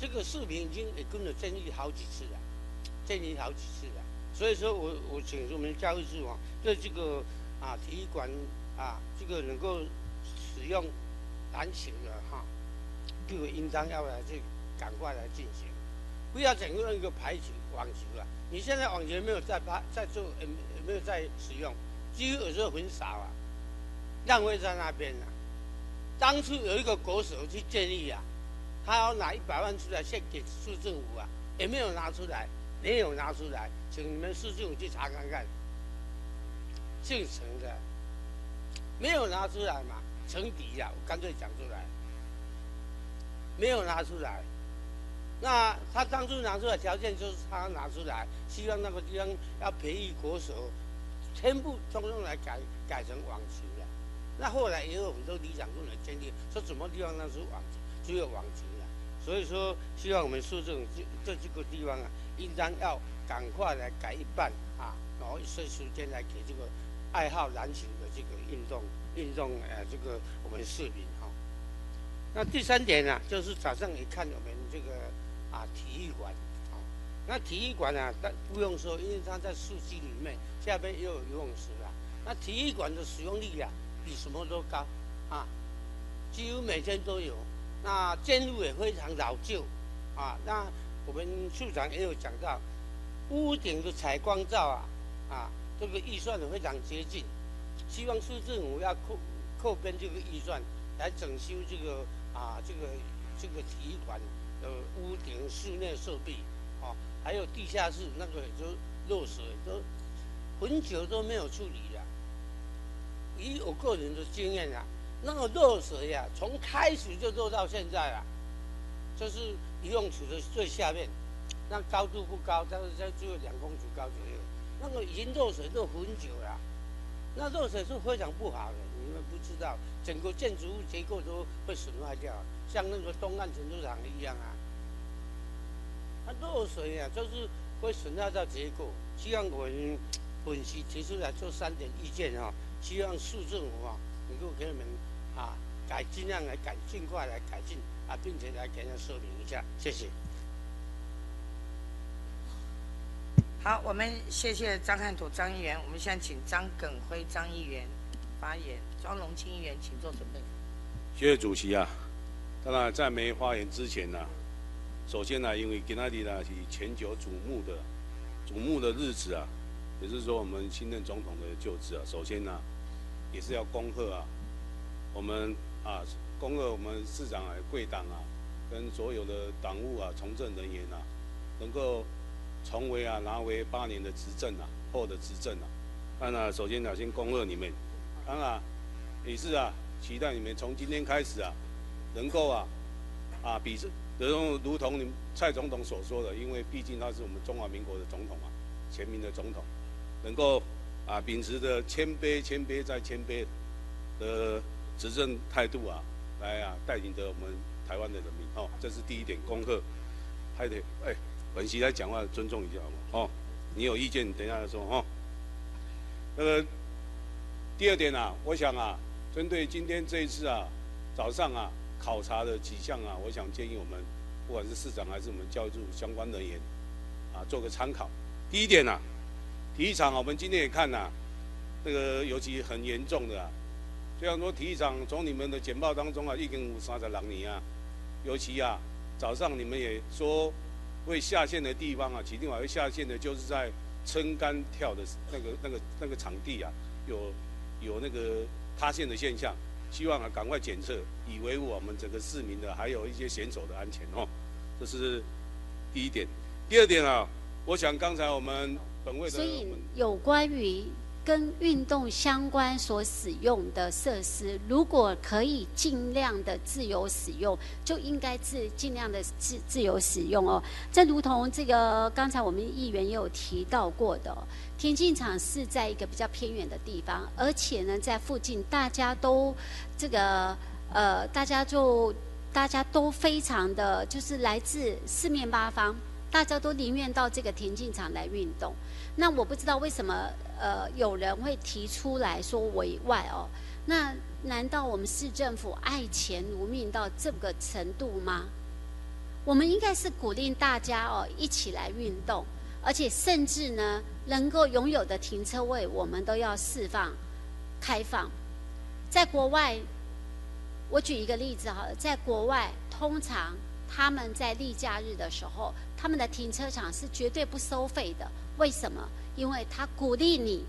这个视频已经也跟着建议好几次了，建议好几次了。所以说我我请我们教育处啊，对这个啊体育馆啊这个能够使用篮球的哈，就应当要来去赶快来进行，不要整个一个排球、网球啊。你现在网球没有在拍在做，也没有在使用，几乎有时候很少啊，浪费在那边了。当初有一个国手去建议啊，他要拿一百万出来献给市政府啊，也没有拿出来，没有拿出来。请你们市政府去查看看，姓陈的没有拿出来嘛？陈迪呀，我干脆讲出来，没有拿出来。那他当初拿出来条件就是他拿出来，希望那个地方要培育国手，全部通通来改改成网球了。那后来也有很多理想工人建议说，什么地方那是网球，只有网球了。所以说，希望我们市政这这几个地方啊，应当要。赶快来改一半啊，然后一些时间来给这个爱好篮球的这个运动运动呃这个我们市民哈。那第三点呢，就是早上你看我们这个啊体育馆啊，那体育馆呢，但不用说，因为它在市区里面，下边又有游泳池了。那体育馆的使用率啊，比什么都高啊，几乎每天都有。那建筑也非常老旧啊，那我们处长也有讲到。屋顶的采光罩啊，啊，这个预算非常接近，希望市政府要扣扣编这个预算来整修这个啊，这个这个体育馆的屋顶室内设备，啊，还有地下室那个就漏水都很久都没有处理了。以我个人的经验啊，那个漏水呀，从开始就漏到现在了，就是游泳池的最下面。那高度不高，但是在只有两公尺高左右。那个已经漏水漏很久了，那漏水是非常不好的。你们不知道，整个建筑物结构都会损坏掉，像那个东岸停车场一样啊。它漏水啊，就是会损害到结构。希望我们本期提出来做三点意见啊，希望市政府啊能够给你们啊改，尽量来改，尽快来改进啊，并且来给人说明一下，谢谢。好，我们谢谢张汉土张议员。我们现在请张耿辉张议员发言。庄荣清议员，请做准备。谢谢主席啊。当然，在没发言之前呢，首先呢，因为今天呢是全球瞩目的瞩目的日子啊，也是说我们新任总统的就职啊。首先呢，也是要恭贺啊，我们啊，恭贺我们市长啊、贵党啊，跟所有的党务啊、从政人员啊，能够。重为啊，拿回八年的执政啊，后的执政啊，当然，首先呢，先恭贺你们，当然也是啊，期待你们从今天开始啊，能够啊，啊，比这如同如同你蔡总统所说的，因为毕竟他是我们中华民国的总统啊，全民的总统，能够啊，秉持着谦卑、谦卑再谦卑的执政态度啊，来啊，带领着我们台湾的人民哦，这是第一点功课，还得哎。本席来讲话，尊重一下好吗？哦，你有意见，等一下再说哦。那个第二点啊，我想啊，针对今天这一次啊，早上啊考察的几项啊，我想建议我们，不管是市长还是我们教育处相关人员啊，做个参考。第一点啊，体育场啊我们今天也看呐，这个尤其很严重的啊，虽然说体育场从你们的简报当中啊，一根五三十两年啊，尤其啊，早上你们也说。会下线的地方啊，起定晚会下线的，就是在撑杆跳的那个、那个、那个场地啊，有有那个塌陷的现象，希望啊赶快检测，以维护我们整个市民的，还有一些选手的安全哦。这是第一点。第二点啊，我想刚才我们本位的，所以有关于。跟运动相关所使用的设施，如果可以尽量的自由使用，就应该自尽量的自自由使用哦。这如同这个刚才我们议员也有提到过的，田径场是在一个比较偏远的地方，而且呢，在附近大家都这个呃，大家就大家都非常的就是来自四面八方，大家都宁愿到这个田径场来运动。那我不知道为什么。呃，有人会提出来说委外哦，那难道我们市政府爱钱如命到这个程度吗？我们应该是鼓励大家哦一起来运动，而且甚至呢能够拥有的停车位，我们都要释放、开放。在国外，我举一个例子哈，在国外通常他们在例假日的时候，他们的停车场是绝对不收费的。为什么？因为他鼓励你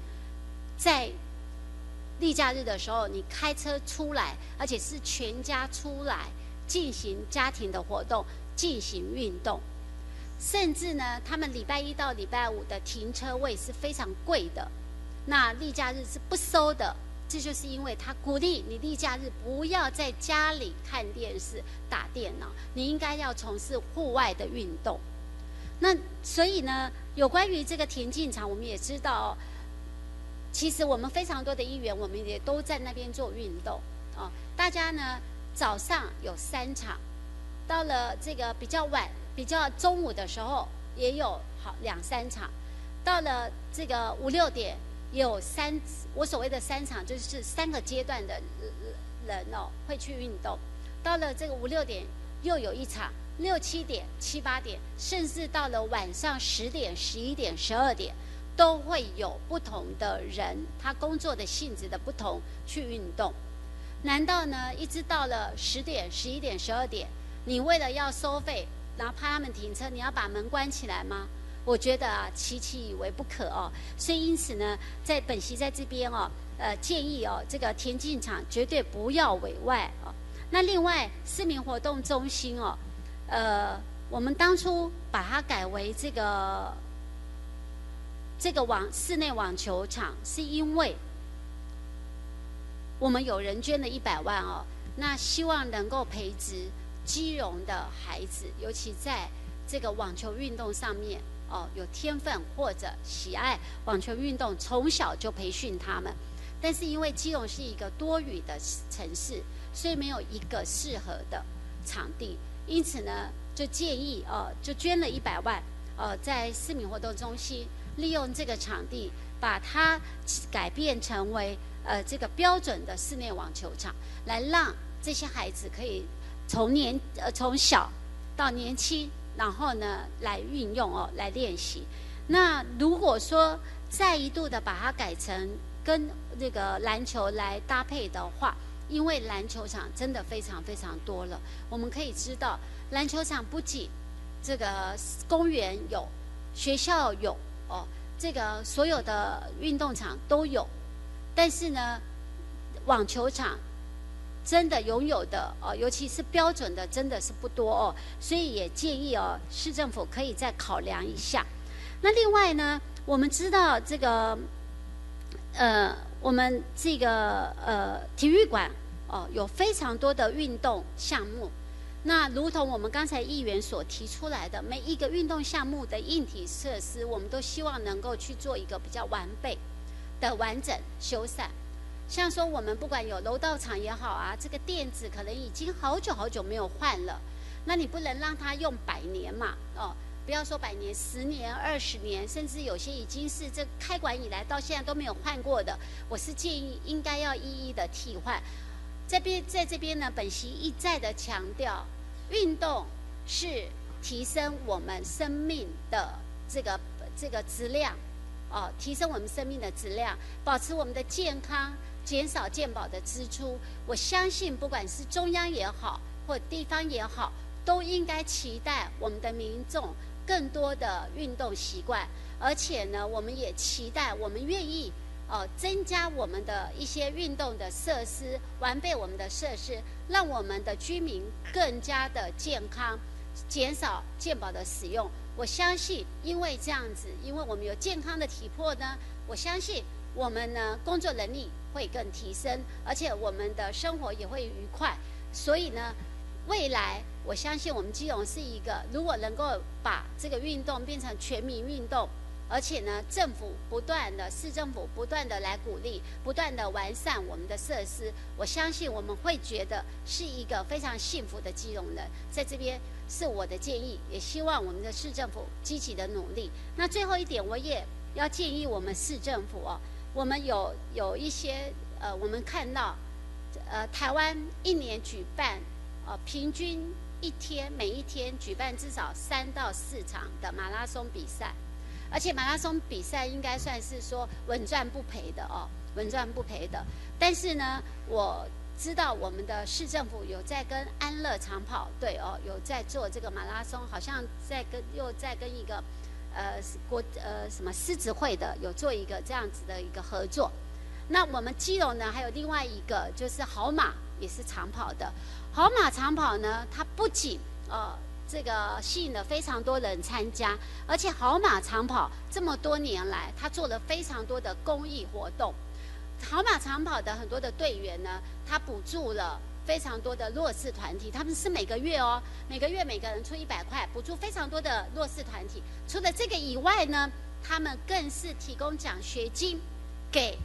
在例假日的时候，你开车出来，而且是全家出来进行家庭的活动。进行运动，甚至呢，他们礼拜一到礼拜五的停车位是非常贵的，那例假日是不收的。这就是因为他鼓励你例假日不要在家里看电视、打电脑，你应该要从事户外的运动。那所以呢，有关于这个田径场，我们也知道，其实我们非常多的议员，我们也都在那边做运动啊。大家呢，早上有三场。到了这个比较晚、比较中午的时候，也有好两三场；到了这个五六点，有三我所谓的三场，就是三个阶段的人哦会去运动。到了这个五六点，又有一场；六七点、七八点，甚至到了晚上十点、十一点、十二点，都会有不同的人，他工作的性质的不同去运动。难道呢，一直到了十点、十一点、十二点？你为了要收费，然后怕他们停车，你要把门关起来吗？我觉得啊，其其以为不可哦。所以因此呢，在本席在这边哦，呃，建议哦，这个田径场绝对不要委外哦。那另外，市民活动中心哦，呃，我们当初把它改为这个这个网室内网球场，是因为我们有人捐了一百万哦，那希望能够培植。基隆的孩子，尤其在这个网球运动上面哦，有天分或者喜爱网球运动，从小就培训他们。但是因为基隆是一个多雨的城市，所以没有一个适合的场地，因此呢，就建议哦，就捐了一百万，呃，在市民活动中心利用这个场地，把它改变成为呃这个标准的室内网球场，来让这些孩子可以。从年呃从小到年轻，然后呢来运用哦来练习。那如果说再一度的把它改成跟那个篮球来搭配的话，因为篮球场真的非常非常多了。我们可以知道，篮球场不仅这个公园有，学校有哦，这个所有的运动场都有，但是呢，网球场。真的拥有的哦，尤其是标准的，真的是不多哦，所以也建议哦，市政府可以再考量一下。那另外呢，我们知道这个，呃，我们这个呃体育馆哦，有非常多的运动项目。那如同我们刚才议员所提出来的，每一个运动项目的硬体设施，我们都希望能够去做一个比较完备的完整修缮。像说我们不管有楼道场也好啊，这个垫子可能已经好久好久没有换了，那你不能让它用百年嘛？哦，不要说百年，十年、二十年，甚至有些已经是这开馆以来到现在都没有换过的，我是建议应该要一一的替换。这边在这边呢，本席一再的强调，运动是提升我们生命的这个这个质量，哦，提升我们生命的质量，保持我们的健康。减少健保的支出，我相信不管是中央也好，或地方也好，都应该期待我们的民众更多的运动习惯，而且呢，我们也期待我们愿意哦增加我们的一些运动的设施，完备我们的设施，让我们的居民更加的健康，减少健保的使用。我相信，因为这样子，因为我们有健康的体魄呢，我相信我们呢工作能力。会更提升，而且我们的生活也会愉快。所以呢，未来我相信我们基隆是一个，如果能够把这个运动变成全民运动，而且呢，政府不断的市政府不断的来鼓励，不断的完善我们的设施，我相信我们会觉得是一个非常幸福的基隆人。在这边是我的建议，也希望我们的市政府积极的努力。那最后一点，我也要建议我们市政府哦。我们有有一些呃，我们看到，呃，台湾一年举办呃平均一天每一天举办至少三到四场的马拉松比赛，而且马拉松比赛应该算是说稳赚不赔的哦，稳赚不赔的。但是呢，我知道我们的市政府有在跟安乐长跑队哦，有在做这个马拉松，好像在跟又在跟一个呃国呃什么狮子会的有做一个这样子的一个合作。那我们基隆呢，还有另外一个就是好马，也是长跑的。好马长跑呢，它不仅呃这个吸引了非常多人参加，而且好马长跑这么多年来，他做了非常多的公益活动。好马长跑的很多的队员呢，他补助了非常多的弱势团体，他们是每个月哦，每个月每个人出一百块，补助非常多的弱势团体。除了这个以外呢，他们更是提供奖学金给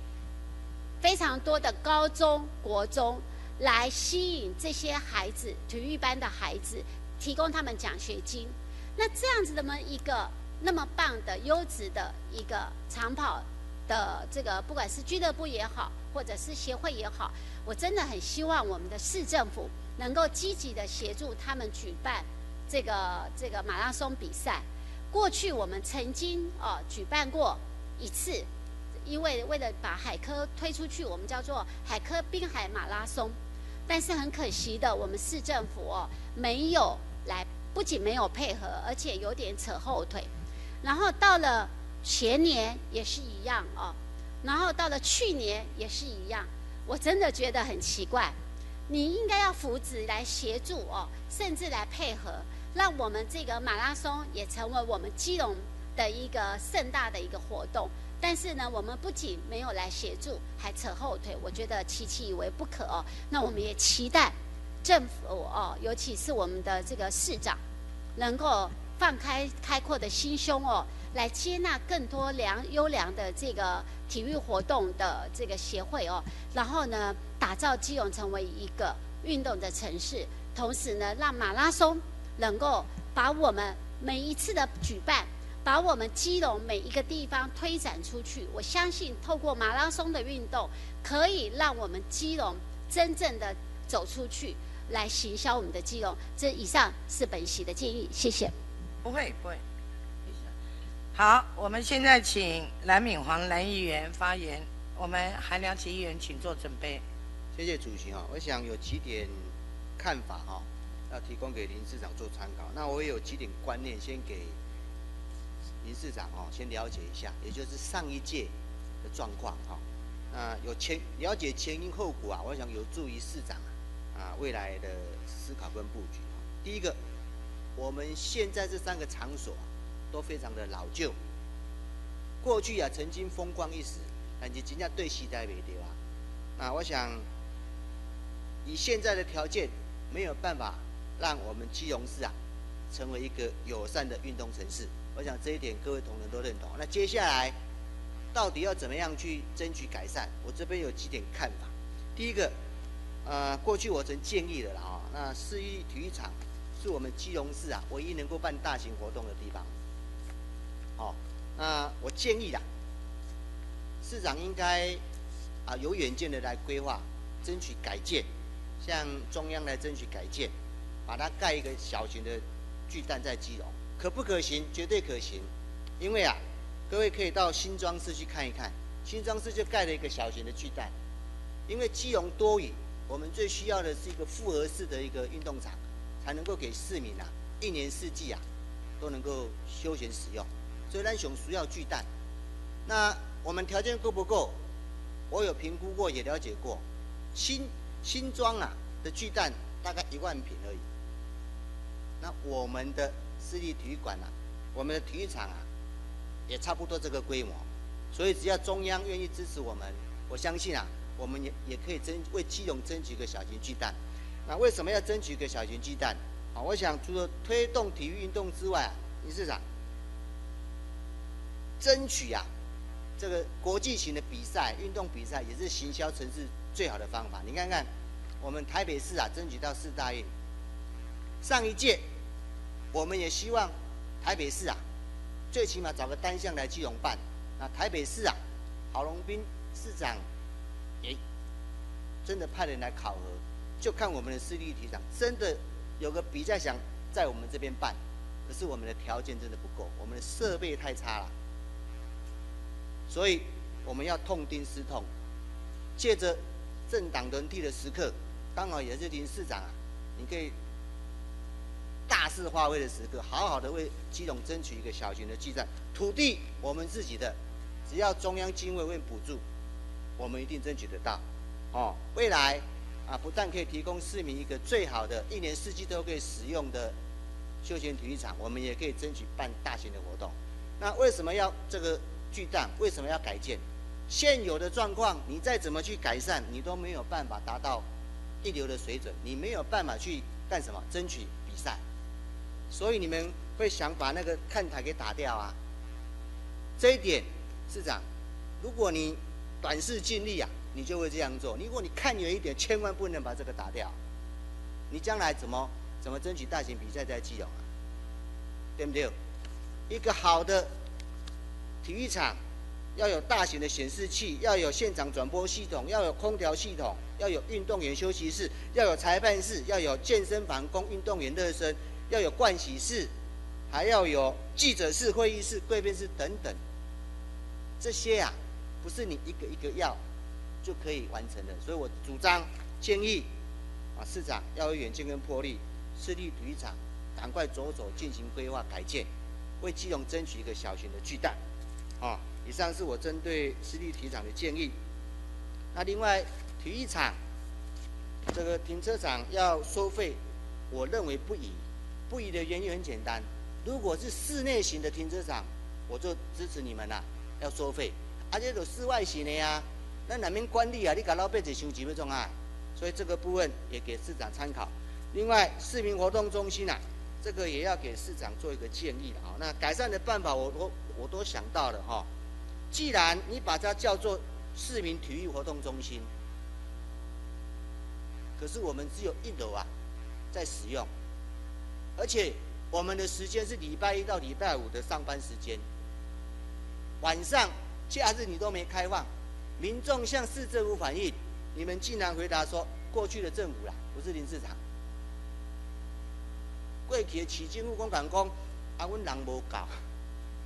非常多的高中国中。来吸引这些孩子，体育班的孩子，提供他们奖学金。那这样子的么一个那么棒的优质的一个长跑的这个，不管是俱乐部也好，或者是协会也好，我真的很希望我们的市政府能够积极的协助他们举办这个这个马拉松比赛。过去我们曾经哦举办过一次，因为为了把海科推出去，我们叫做海科滨海马拉松。但是很可惜的，我们市政府哦没有来，不仅没有配合，而且有点扯后腿。然后到了前年也是一样哦，然后到了去年也是一样。我真的觉得很奇怪，你应该要扶持来协助哦，甚至来配合，让我们这个马拉松也成为我们基隆的一个盛大的一个活动。但是呢，我们不仅没有来协助，还扯后腿，我觉得期期以为不可哦。那我们也期待政府哦，尤其是我们的这个市长，能够放开开阔的心胸哦，来接纳更多良优良的这个体育活动的这个协会哦，然后呢，打造基隆成为一个运动的城市，同时呢，让马拉松能够把我们每一次的举办。把我们基隆每一个地方推展出去，我相信透过马拉松的运动，可以让我们基隆真正的走出去，来行销我们的基隆。这以上是本席的建议，谢谢。不会不会，好，我们现在请蓝敏煌蓝议员发言。我们韩良奇议员请做准备。谢谢主席哈，我想有几点看法哈，要提供给林市长做参考。那我也有几点观念，先给。林市长哦，先了解一下，也就是上一届的状况哈。啊，有前了解前因后果啊，我想有助于市长啊啊未来的思考跟布局。第一个，我们现在这三个场所都非常的老旧，过去啊曾经风光一时，但是人家对时代没对啊。那我想以现在的条件，没有办法让我们基隆市啊成为一个友善的运动城市。我想这一点各位同仁都认同。那接下来到底要怎么样去争取改善？我这边有几点看法。第一个，呃，过去我曾建议的啦啊，那市一体育场是我们基隆市啊唯一能够办大型活动的地方。好，那我建议啦，市长应该啊有远见的来规划，争取改建，向中央来争取改建，把它盖一个小型的巨蛋在基隆。可不可行？绝对可行，因为啊，各位可以到新庄市去看一看，新庄市就盖了一个小型的巨蛋。因为基隆多雨，我们最需要的是一个复合式的一个运动场，才能够给市民啊一年四季啊都能够休闲使用。所以咱熊需要巨蛋。那我们条件够不够？我有评估过，也了解过，新新庄啊的巨蛋大概一万平而已。那我们的。私立体育馆啊，我们的体育场啊，也差不多这个规模，所以只要中央愿意支持我们，我相信啊，我们也也可以争为基隆争取个小型巨蛋。那为什么要争取个小型巨蛋？啊，我想除了推动体育运动之外，理事长，争取啊，这个国际型的比赛、运动比赛也是行销城市最好的方法。你看看，我们台北市啊，争取到四大运，上一届。我们也希望台北市啊，最起码找个单项来基隆办。那台北市啊，郝龙斌市长真的派人来考核，就看我们的市立体育场真的有个比赛想在我们这边办，可是我们的条件真的不够，我们的设备太差了，所以我们要痛定思痛，借着政党轮替的时刻，刚好也是林市长啊，你可以大肆发挥的时刻，好好的为基隆争取一个小型的基站，土地我们自己的，只要中央经委会补助，我们一定争取得到。哦，未来啊，不但可以提供市民一个最好的一年四季都可以使用的休闲体育场，我们也可以争取办大型的活动。那为什么要这个巨蛋？为什么要改建？现有的状况，你再怎么去改善，你都没有办法达到一流的水准，你没有办法去干什么？争取比赛。所以你们会想把那个看台给打掉啊？这一点，市长，如果你短视尽力啊。你就会这样做。如果你看远一点，千万不能把这个打掉。你将来怎么怎么争取大型比赛在基隆啊？对不对？一个好的体育场要有大型的显示器，要有现场转播系统，要有空调系统，要有运动员休息室，要有裁判室，要有健身房供运动员热身，要有盥洗室，还要有记者室、会议室、贵宾室等等。这些啊，不是你一个一个要。就可以完成的，所以我主张建议啊，市长要有远见跟魄力，市立体育场赶快走走，进行规划改建，为基隆争取一个小型的巨蛋。啊，以上是我针对市立体育场的建议。那另外，体育场这个停车场要收费，我认为不宜。不宜的原因很简单，如果是室内型的停车场，我就支持你们啦，要收费。而且有室外型的呀。那哪边管理啊？你搞老百姓收几分钟啊？所以这个部分也给市长参考。另外，市民活动中心啊，这个也要给市长做一个建议的啊。那改善的办法，我我我都想到了哈。既然你把它叫做市民体育活动中心，可是我们只有一楼啊在使用，而且我们的时间是礼拜一到礼拜五的上班时间，晚上假日你都没开放。民众向市政府反映，你们竟然回答说过去的政府啦，不是林市长。过去的市政府讲讲讲，啊，阮人无够，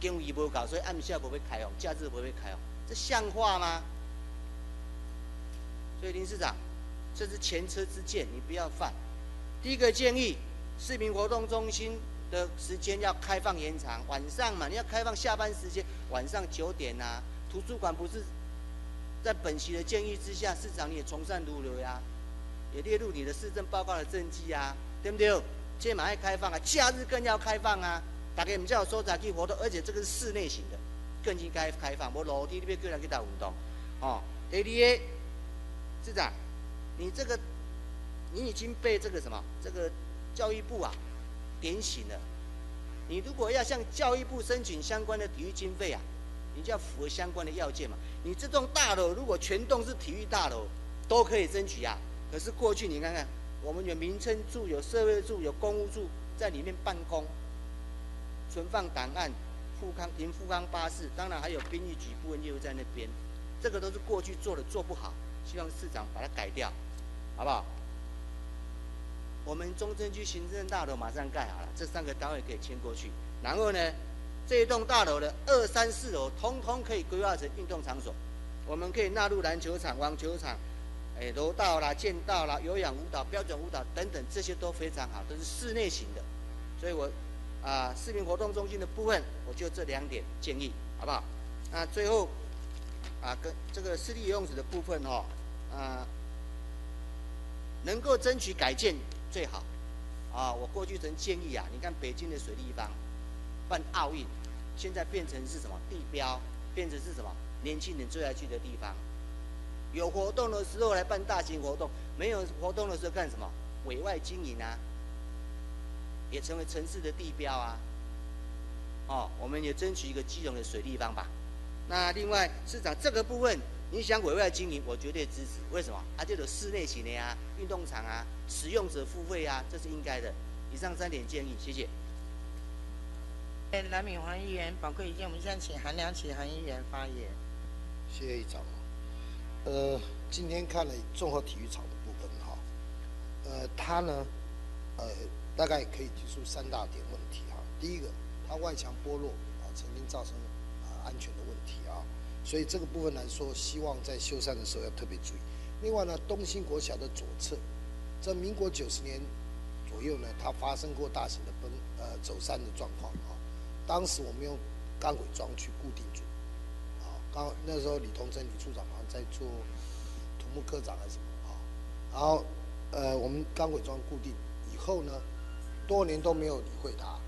经费无够，所以暗下不会开放，假日不会开放，这像话吗？所以林市长，这是前车之鉴，你不要犯。第一个建议，市民活动中心的时间要开放延长，晚上嘛，你要开放下班时间，晚上九点呐。图书馆不是。在本席的建议之下，市长你也从善如流呀，也列入你的市政报告的政绩啊，对不对？今天马上开放啊，假日更要开放啊，大家唔叫收杂去活动，而且这个是室内型的，更应该开放。我楼梯那边个人去打运动，哦，ADA，市长，你这个你已经被这个什么这个教育部啊点醒了，你如果要向教育部申请相关的体育经费啊。你就要符合相关的要件嘛。你这栋大楼如果全栋是体育大楼，都可以争取啊。可是过去你看看，我们有民生处、有社会处、有公务处在里面办公、存放档案、富康停富康巴士，当然还有殡仪局部分业务在那边。这个都是过去做的做不好，希望市长把它改掉，好不好？我们中正区行政大楼马上盖好了，这三个单位可以迁过去，然后呢？这一栋大楼的二三四楼，通通可以规划成运动场所。我们可以纳入篮球场、网球场、哎，柔道啦、剑道啦、有氧舞蹈、标准舞蹈等等，这些都非常好，都是室内型的。所以我啊，市民活动中心的部分，我就这两点建议，好不好？那最后啊，跟这个私立游泳池的部分哦，啊，能够争取改建最好。啊，我过去曾建议啊，你看北京的水立方办奥运。现在变成是什么地标？变成是什么年轻人最爱去的地方？有活动的时候来办大型活动，没有活动的时候干什么？委外经营啊，也成为城市的地标啊。哦，我们也争取一个基隆的水立方吧。那另外市长这个部分，你想委外经营，我绝对支持。为什么？啊，就有室内型的呀，运动场啊，使用者付费啊，这是应该的。以上三点建议，谢谢。蓝敏黄议员宝贵意见，我们现在请韩良启韩议员发言。谢谢议长。呃，今天看了综合体育场的部分哈，呃，它呢呃，大概可以提出三大点问题哈。第一个，它外墙剥落啊，曾经造成啊安全的问题啊，所以这个部分来说，希望在修缮的时候要特别注意。另外呢，东兴国小的左侧，在民国九十年左右呢，它发生过大型的崩呃走山的状况。当时我们用钢轨桩去固定住，啊，刚那时候李同珍李处长好像在做土木科长还是什么啊，然后呃我们钢轨桩固定以后呢，多年都没有理会它，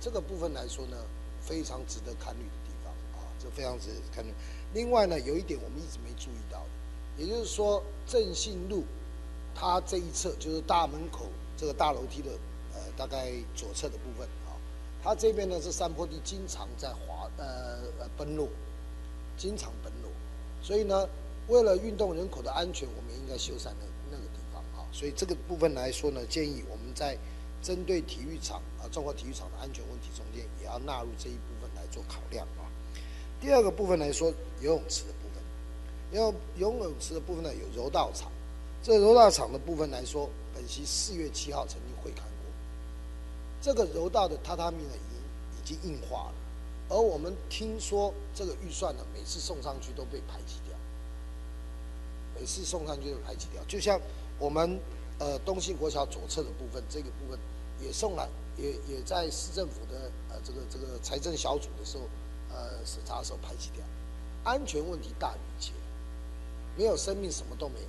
这个部分来说呢，非常值得看虑的地方啊，这非常值得看虑。另外呢，有一点我们一直没注意到的，也就是说正信路它这一侧就是大门口这个大楼梯的呃大概左侧的部分啊，它这边呢是山坡地，经常在滑呃呃崩落，经常崩落，所以呢，为了运动人口的安全，我们应该修缮那那个地方啊，所以这个部分来说呢，建议我们在针对体育场啊，中国体育场的安全问题中间，也要纳入这一部分来做考量啊。第二个部分来说，游泳池的部分，因为游泳池的部分呢有柔道场，这柔道场的部分来说，本溪四月七号曾经，这个柔道的榻榻米呢已经已经硬化了，而我们听说这个预算呢每次送上去都被排挤掉，每次送上去都排挤掉，就像我们呃东兴国小左侧的部分，这个部分也送来，也也在市政府的呃这个这个财政小组的时候。呃，审查的时候排挤掉，安全问题大于一切，没有生命什么都没有。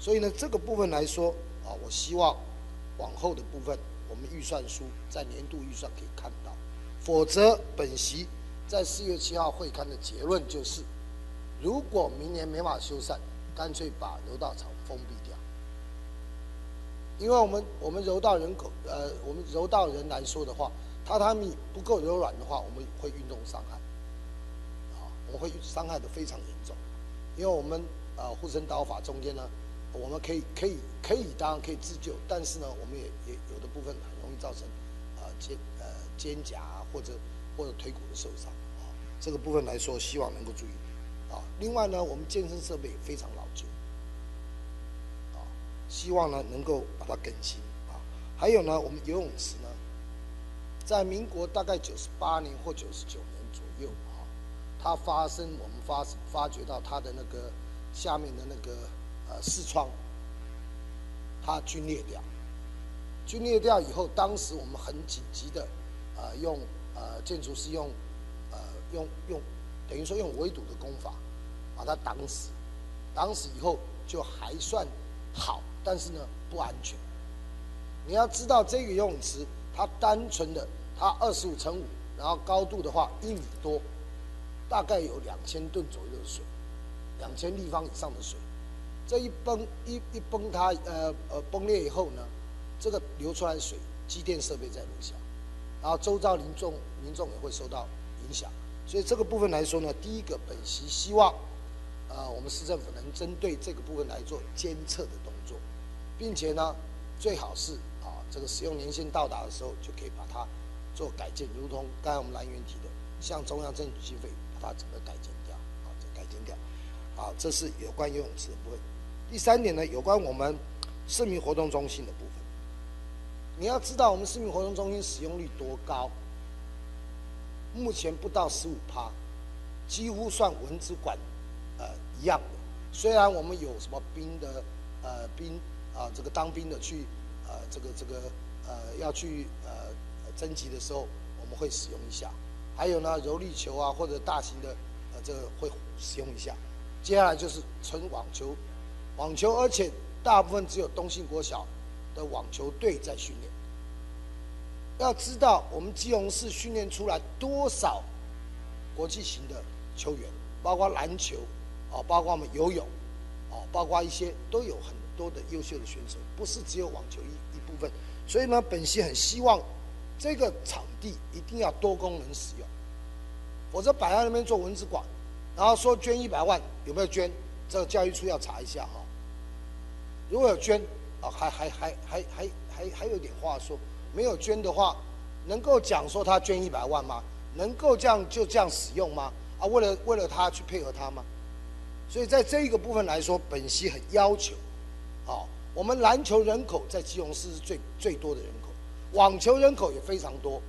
所以呢，这个部分来说啊，我希望往后的部分，我们预算书在年度预算可以看到，否则本席在四月七号会刊的结论就是，如果明年没法修缮，干脆把柔道场封闭掉，因为我们我们柔道人口呃，我们柔道人来说的话。榻榻米不够柔软的话，我们会运动伤害，啊，我们会伤害的非常严重，因为我们呃护身刀法中间呢，我们可以可以可以当然可以自救，但是呢，我们也也部分很容易造成啊肩呃肩胛或者或者腿骨的受伤啊，这个部分来说，希望能够注意啊。另外呢，我们健身设备非常老旧，啊，希望呢能够把它更新啊。还有呢，我们游泳池呢。在民国大概九十八年或九十九年左右啊，它发生我们发发觉到它的那个下面的那个呃视窗，它龟裂掉，龟裂掉以后，当时我们很紧急的呃用呃建筑师用呃用用等于说用围堵的工法把它挡死，挡死以后就还算好，但是呢不安全。你要知道这个游泳池。它单纯的，它二十五乘五，然后高度的话一米多，大概有两千吨左右的水，两千立方以上的水，这一崩一一崩塌，呃呃崩裂以后呢，这个流出来的水，机电设备在录下，然后周遭民众民众也会受到影响，所以这个部分来说呢，第一个本席希望，呃我们市政府能针对这个部分来做监测的动作，并且呢，最好是啊。这个使用年限到达的时候，就可以把它做改建，如同刚才我们蓝源提的，向中央争取经费，把它整个改建掉，啊，改建掉，啊，这是有关游泳池的部分。第三点呢，有关我们市民活动中心的部分。你要知道，我们市民活动中心使用率多高？目前不到十五趴，几乎算文资馆呃一样的。虽然我们有什么兵的呃兵啊，这个当兵的去。呃，这个这个呃，要去呃征集的时候，我们会使用一下。还有呢，柔力球啊，或者大型的呃，这个会使用一下。接下来就是纯网球，网球，而且大部分只有东兴国小的网球队在训练。要知道，我们基隆市训练出来多少国际型的球员，包括篮球，啊，包括我们游泳，啊，包括一些都有很。多的优秀的选手，不是只有网球一一部分，所以呢，本席很希望这个场地一定要多功能使用，否则摆在那边做文字馆，然后说捐一百万，有没有捐？这个教育处要查一下哈。如果有捐，啊，还还还还还还还有点话说，没有捐的话，能够讲说他捐一百万吗？能够这样就这样使用吗？啊，为了为了他去配合他吗？所以在这一个部分来说，本溪很要求。好，我们篮球人口在基隆市是最最多的人口，网球人口也非常多。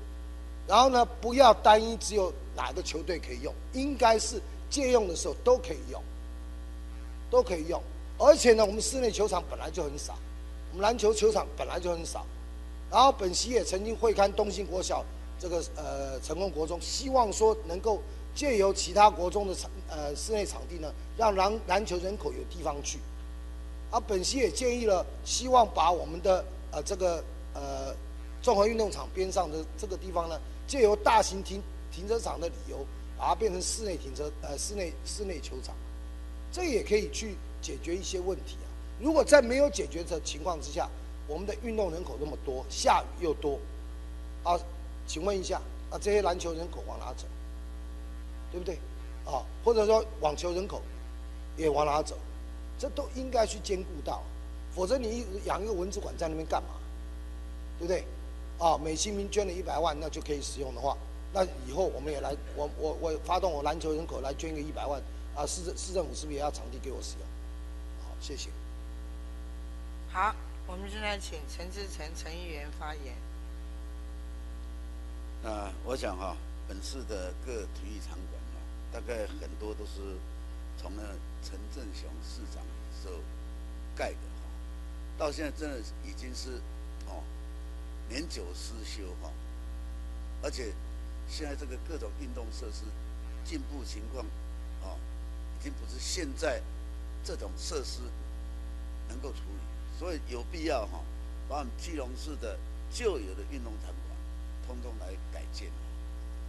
然后呢，不要单一只有哪个球队可以用，应该是借用的时候都可以用，都可以用。而且呢，我们室内球场本来就很少，我们篮球球场本来就很少。然后本席也曾经会刊东兴国小这个呃成功国中，希望说能够借由其他国中的场呃室内场地呢，让篮篮球人口有地方去。啊，本席也建议了，希望把我们的呃这个呃综合运动场边上的这个地方呢，借由大型停停车场的理由，把它变成室内停车呃室内室内球场，这也可以去解决一些问题。如果在没有解决的情况之下，我们的运动人口那么多，下雨又多，啊，请问一下，啊，这些篮球人口往哪走？对不对？啊，或者说网球人口也往哪走？这都应该去兼顾到，否则你养一个蚊子馆在那边干嘛？对不对？啊，美其名捐了一百万，那就可以使用的话，那以后我们也来，我我我发动我篮球人口来捐个一百万，啊，市政市政府是不是也要场地给我使用？好，谢谢。好。我们现在请陈志成陈议员发言。那我想哈，本市的各体育场馆哈，大概很多都是从那陈振雄市长时候盖的哈，到现在真的已经是哦年久失修哈，而且现在这个各种运动设施进步情况哦，已经不是现在这种设施能够处理。所以有必要哈，把我们基隆市的旧有的运动场馆，通通来改建，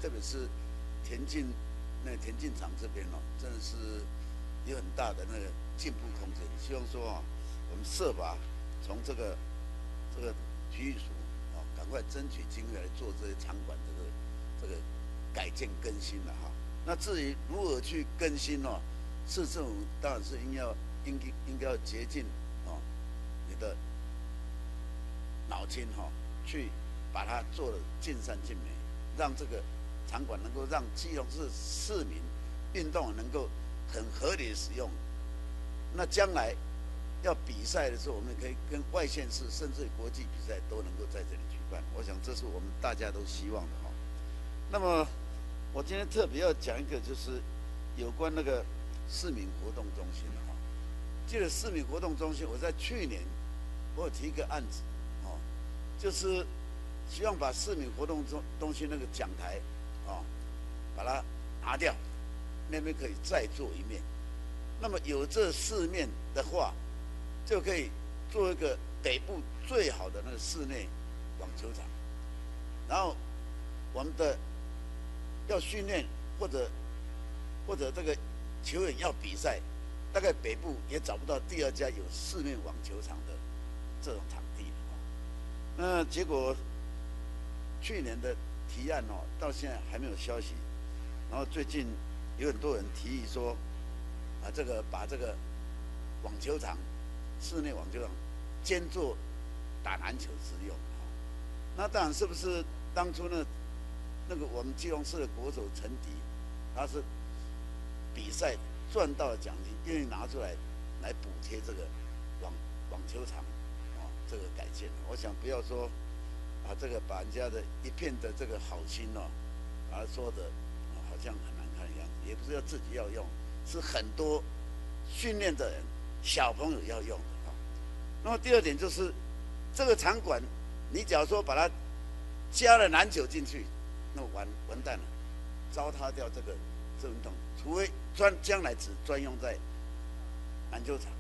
特别是田径那田径场这边哦，真的是有很大的那个进步空间。希望说啊，我们设法从这个这个体育署啊，赶快争取经费来做这些场馆这个这个改建更新了哈。那至于如何去更新哦，市政府当然是应要应该应该要竭尽。的脑筋哈，去把它做的尽善尽美，让这个场馆能够让基隆市市民运动能够很合理的使用。那将来要比赛的时候，我们可以跟外县市甚至国际比赛都能够在这里举办。我想这是我们大家都希望的哈。那么我今天特别要讲一个，就是有关那个市民活动中心的哈。记得市民活动中心，我在去年。我有提一个案子，就是希望把市民活动中东西那个讲台，哦，把它拿掉，那边可以再做一面。那么有这四面的话，就可以做一个北部最好的那个室内网球场。然后我们的要训练或者或者这个球员要比赛，大概北部也找不到第二家有四面网球场的。这种场，那结果去年的提案哦，到现在还没有消息。然后最近有很多人提议说，啊，这个把这个网球场、室内网球场兼做打篮球之用。那当然是不是当初呢？那个我们基隆市的国手陈迪，他是比赛赚到的奖金，愿意拿出来来补贴这个网网球场。这个改建，我想不要说，啊，这个把人家的一片的这个好心哦，把它说的，好像很难看的样子，也不是要自己要用，是很多训练的人，小朋友要用的啊。那么第二点就是，这个场馆，你假如说把它加了篮球进去，那完完蛋了，糟蹋掉这个这运动，除非专将来只专用在篮球场，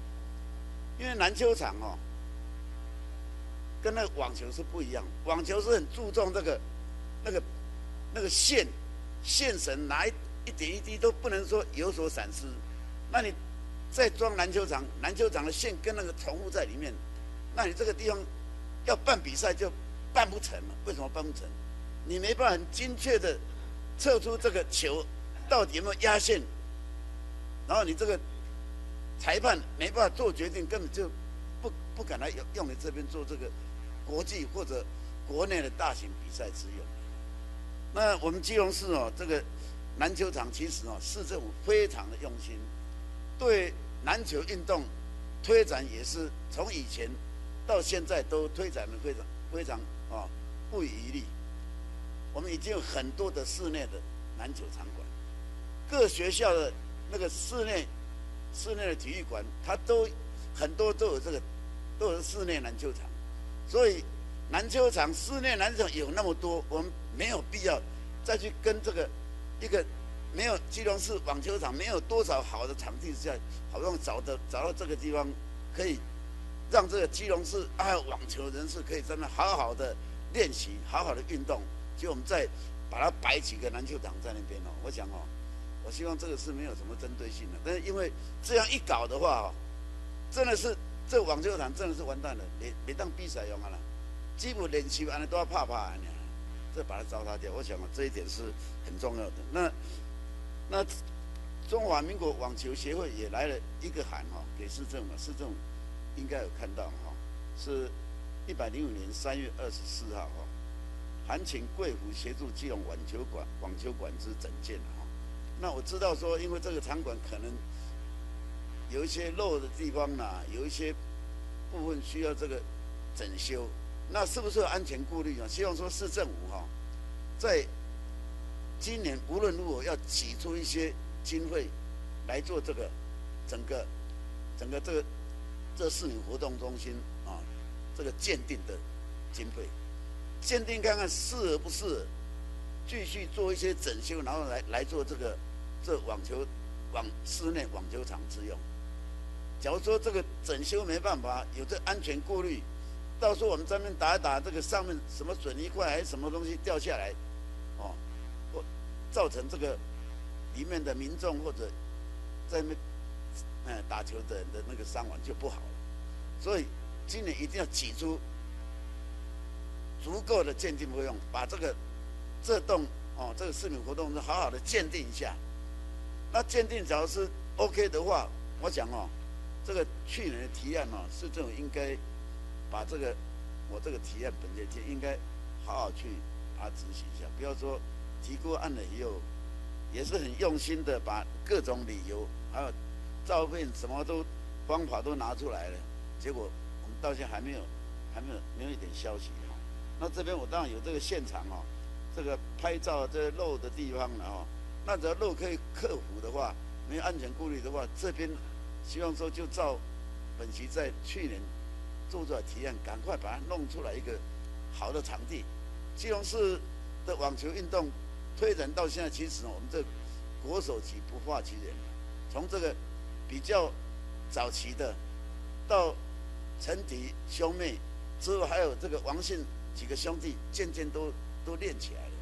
因为篮球场哦。跟那个网球是不一样，网球是很注重这个、那个、那个线、线绳，哪一一点一滴都不能说有所闪失。那你再装篮球场，篮球场的线跟那个重复在里面，那你这个地方要办比赛就办不成了。为什么办不成？你没办法很精确的测出这个球到底有没有压线，然后你这个裁判没办法做决定，根本就不不敢来用用你这边做这个。国际或者国内的大型比赛之用。那我们基隆市哦，这个篮球场其实哦，市政府非常的用心，对篮球运动推展也是从以前到现在都推展的非常非常啊不遗余力。我们已经有很多的室内的篮球场馆，各学校的那个室内室内的体育馆，它都很多都有这个都有室内篮球场，所以篮球场室内篮球场有那么多，我们没有必要再去跟这个一个没有基隆市网球场没有多少好的场地之下，好不容易找的找到这个地方，可以让这个基隆市爱网球人士可以在那好好的练习，好好的运动。就我们再把它摆几个篮球场在那边哦，我想哦，我希望这个是没有什么针对性的，但是因为这样一搞的话，真的是这网球场真的是完蛋了，别别当比赛用啊了，基本练球完了都要怕怕的，这把它糟蹋掉，我想啊这一点是很重要的。那那中华民国网球协会也来了一个函哈，给市政嘛，市政府应该有看到哈，是一百零五年三月二十四号哈。函请贵府协助基隆网球馆网球馆之整建哈，那我知道说，因为这个场馆可能有一些漏的地方呢，有一些部分需要这个整修，那是不是有安全顾虑啊？希望说市政府哈，在今年无论如何要挤出一些经费来做这个整个整个这个这市民活动中心啊这个鉴定的经费。鉴定看看适合不适合，继续做一些整修，然后来来做这个这网球网室内网球场之用。假如说这个整修没办法，有这安全顾虑，到时候我们这边打一打，这个上面什么水泥块还是什么东西掉下来，哦，或造成这个里面的民众或者在那嗯打球的人的那个伤亡就不好了。所以今年一定要挤出。足够的鉴定费用，把这个这栋哦，这个市民活动是好好的鉴定一下。那鉴定假如是 OK 的话，我想哦，这个去年的提案哦，市政府应该把这个我这个提案本届提应该好好去把它执行一下。不要说提过案了以后，也是很用心的把各种理由还有照片什么都方法都拿出来了，结果我们到现在还没有还没有没有一点消息。哈那这边我当然有这个现场啊，这个拍照这漏的地方了哦。那只要漏可以克服的话，没有安全顾虑的话，这边希望说就照本席在去年做出来提案，赶快把它弄出来一个好的场地。基隆市的网球运动推展到现在，其实我们这国手级不化其人，从这个比较早期的到陈迪兄妹之后，还有这个王信。几个兄弟渐渐都都练起来了，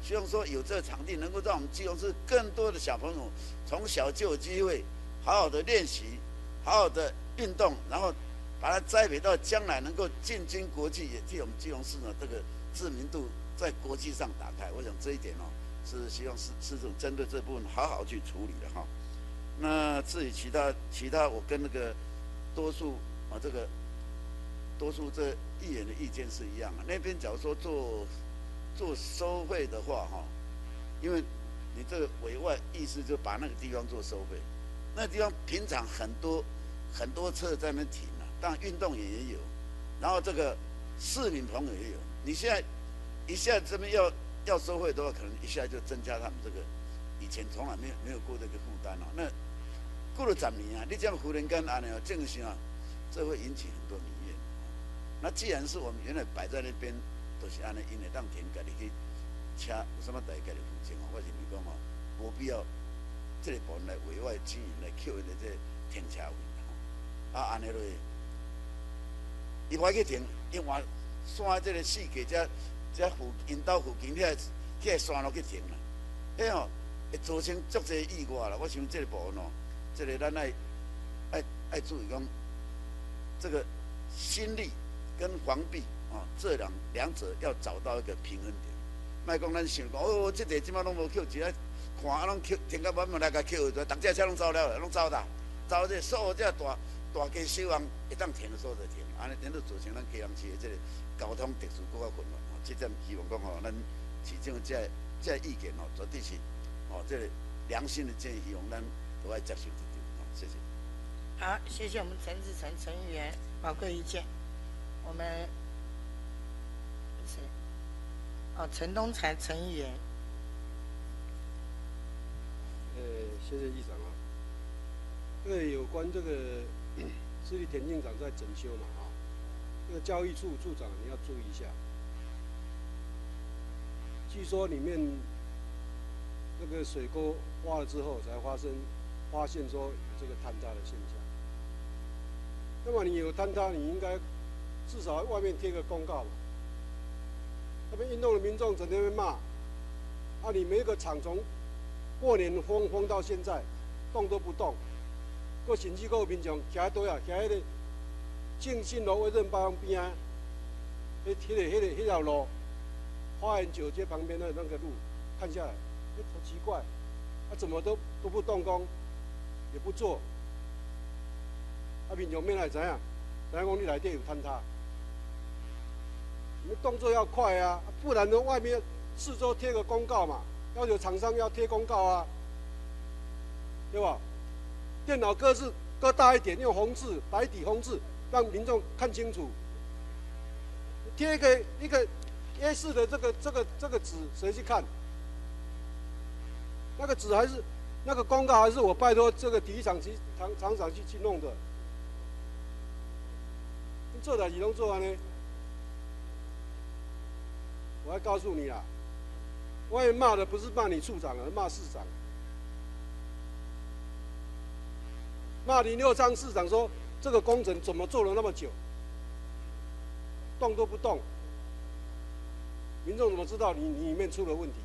希望说有这个场地，能够让我们基隆市更多的小朋友从小就有机会好好的练习，好好的运动，然后把它栽培到将来能够进军国际，也替我们基隆市呢这个知名度在国际上打开。我想这一点哦，是希望市市政针对这部分好好去处理的哈。那至于其他其他，我跟那个多数啊这个。多数这议员的意见是一样啊。那边假如说做做收费的话，哈，因为你这个委外意思就把那个地方做收费，那地方平常很多很多车在那边停了，当然运动也也有，然后这个市民朋友也有。你现在一下这边要要收费的话，可能一下就增加他们这个以前从来没有没有过这个负担了。那过了十年啊，你这样忽然间安尼哦，正是啊，这会引起很多民怨。那既然是我们原来摆在那边，都是安尼，因为当田家己去车有什么代家己负责哦。我是你讲哦，没必要这个部门来委外经营来扣伊的这停车位。啊，安尼落去，伊我去停，因为山这个四界这这附因到附近遐遐山路去停啦。迄吼会造成足侪意外啦。我想这个部分哦，这个咱爱爱爱注意讲这个心力。跟防壁啊，这两两者要找到一个平衡点。卖讲咱想讲，哦，这地即马拢无扣，只来看啊，拢扣，停到满满来个扣，就逐只车拢走了，拢走啦，走这所有这大大家小巷一旦停的时候就停，安尼等到造成咱基隆市的这个交通特殊更加混乱。这点希望讲吼，咱市政府这这意见吼，绝对是哦，这个良心的建议，希望咱都爱接受得到。谢谢。好，谢谢我们陈志成陈议员宝贵意见。我们谁？哦，陈东才陈议员。呃，谢谢议长啊。这个有关这个市立田径场在整修嘛啊，这个教育处处长你要注意一下。据说里面那个水沟挖了之后，才发生发现说有这个坍塌的现象。那么你有坍塌，你应该至少外面贴个公告嘛。那边运动的民众整天被骂，啊，你每个场从过年封封到现在，动都不动，个甚至个民众徛喺倒啊，徛喺个静信路威润坊边啊，迄、迄个、迄个、迄条路，花园九街旁边的那个路，看下来，哎，好奇怪，啊，怎么都都不动工，也不做，啊，民众面来怎样？怎样讲你内底有坍塌？你动作要快啊，不然呢，外面四周贴个公告嘛，要求厂商要贴公告啊，对吧？电脑格式搁大一点，用红字、白底红字，让民众看清楚。贴一个一个 A 四的这个这个这个纸，谁去看？那个纸还是那个公告，还是我拜托这个体育场去厂厂长去去弄的。做代志拢做完呢。我还告诉你啊，外面骂的不是骂你处长，而骂市长。骂林六章市长说这个工程怎么做了那么久，动都不动，民众怎么知道你你里面出了问题？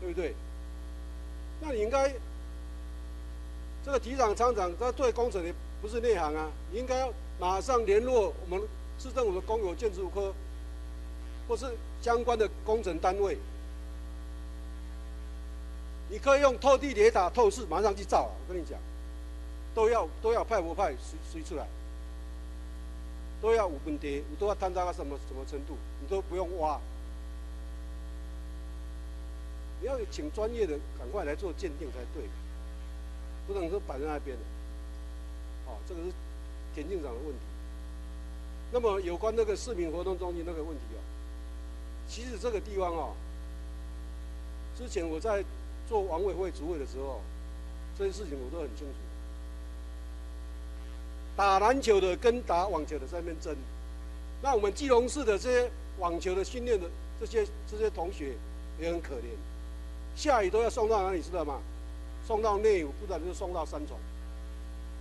对不对？那你应该这个局长厂长他对工程也不是内行啊，你应该马上联络我们市政府的公有建筑科。或是相关的工程单位，你可以用透地雷达透视马上去照。我跟你讲，都要都要派不派谁谁出来，都要五分跌，你都要坍塌到什么什么程度，你都不用挖。你要请专业的赶快来做鉴定才对，不能说摆在那边的。哦，这个是田径场的问题。那么有关那个市民活动中心那个问题哦。其实这个地方哦，之前我在做王委会主委的时候，这些事情我都很清楚。打篮球的跟打网球的在那边争，那我们基隆市的这些网球的训练的这些这些同学也很可怜，下雨都要送到哪里知道吗？送到内湖，不然就送到三重，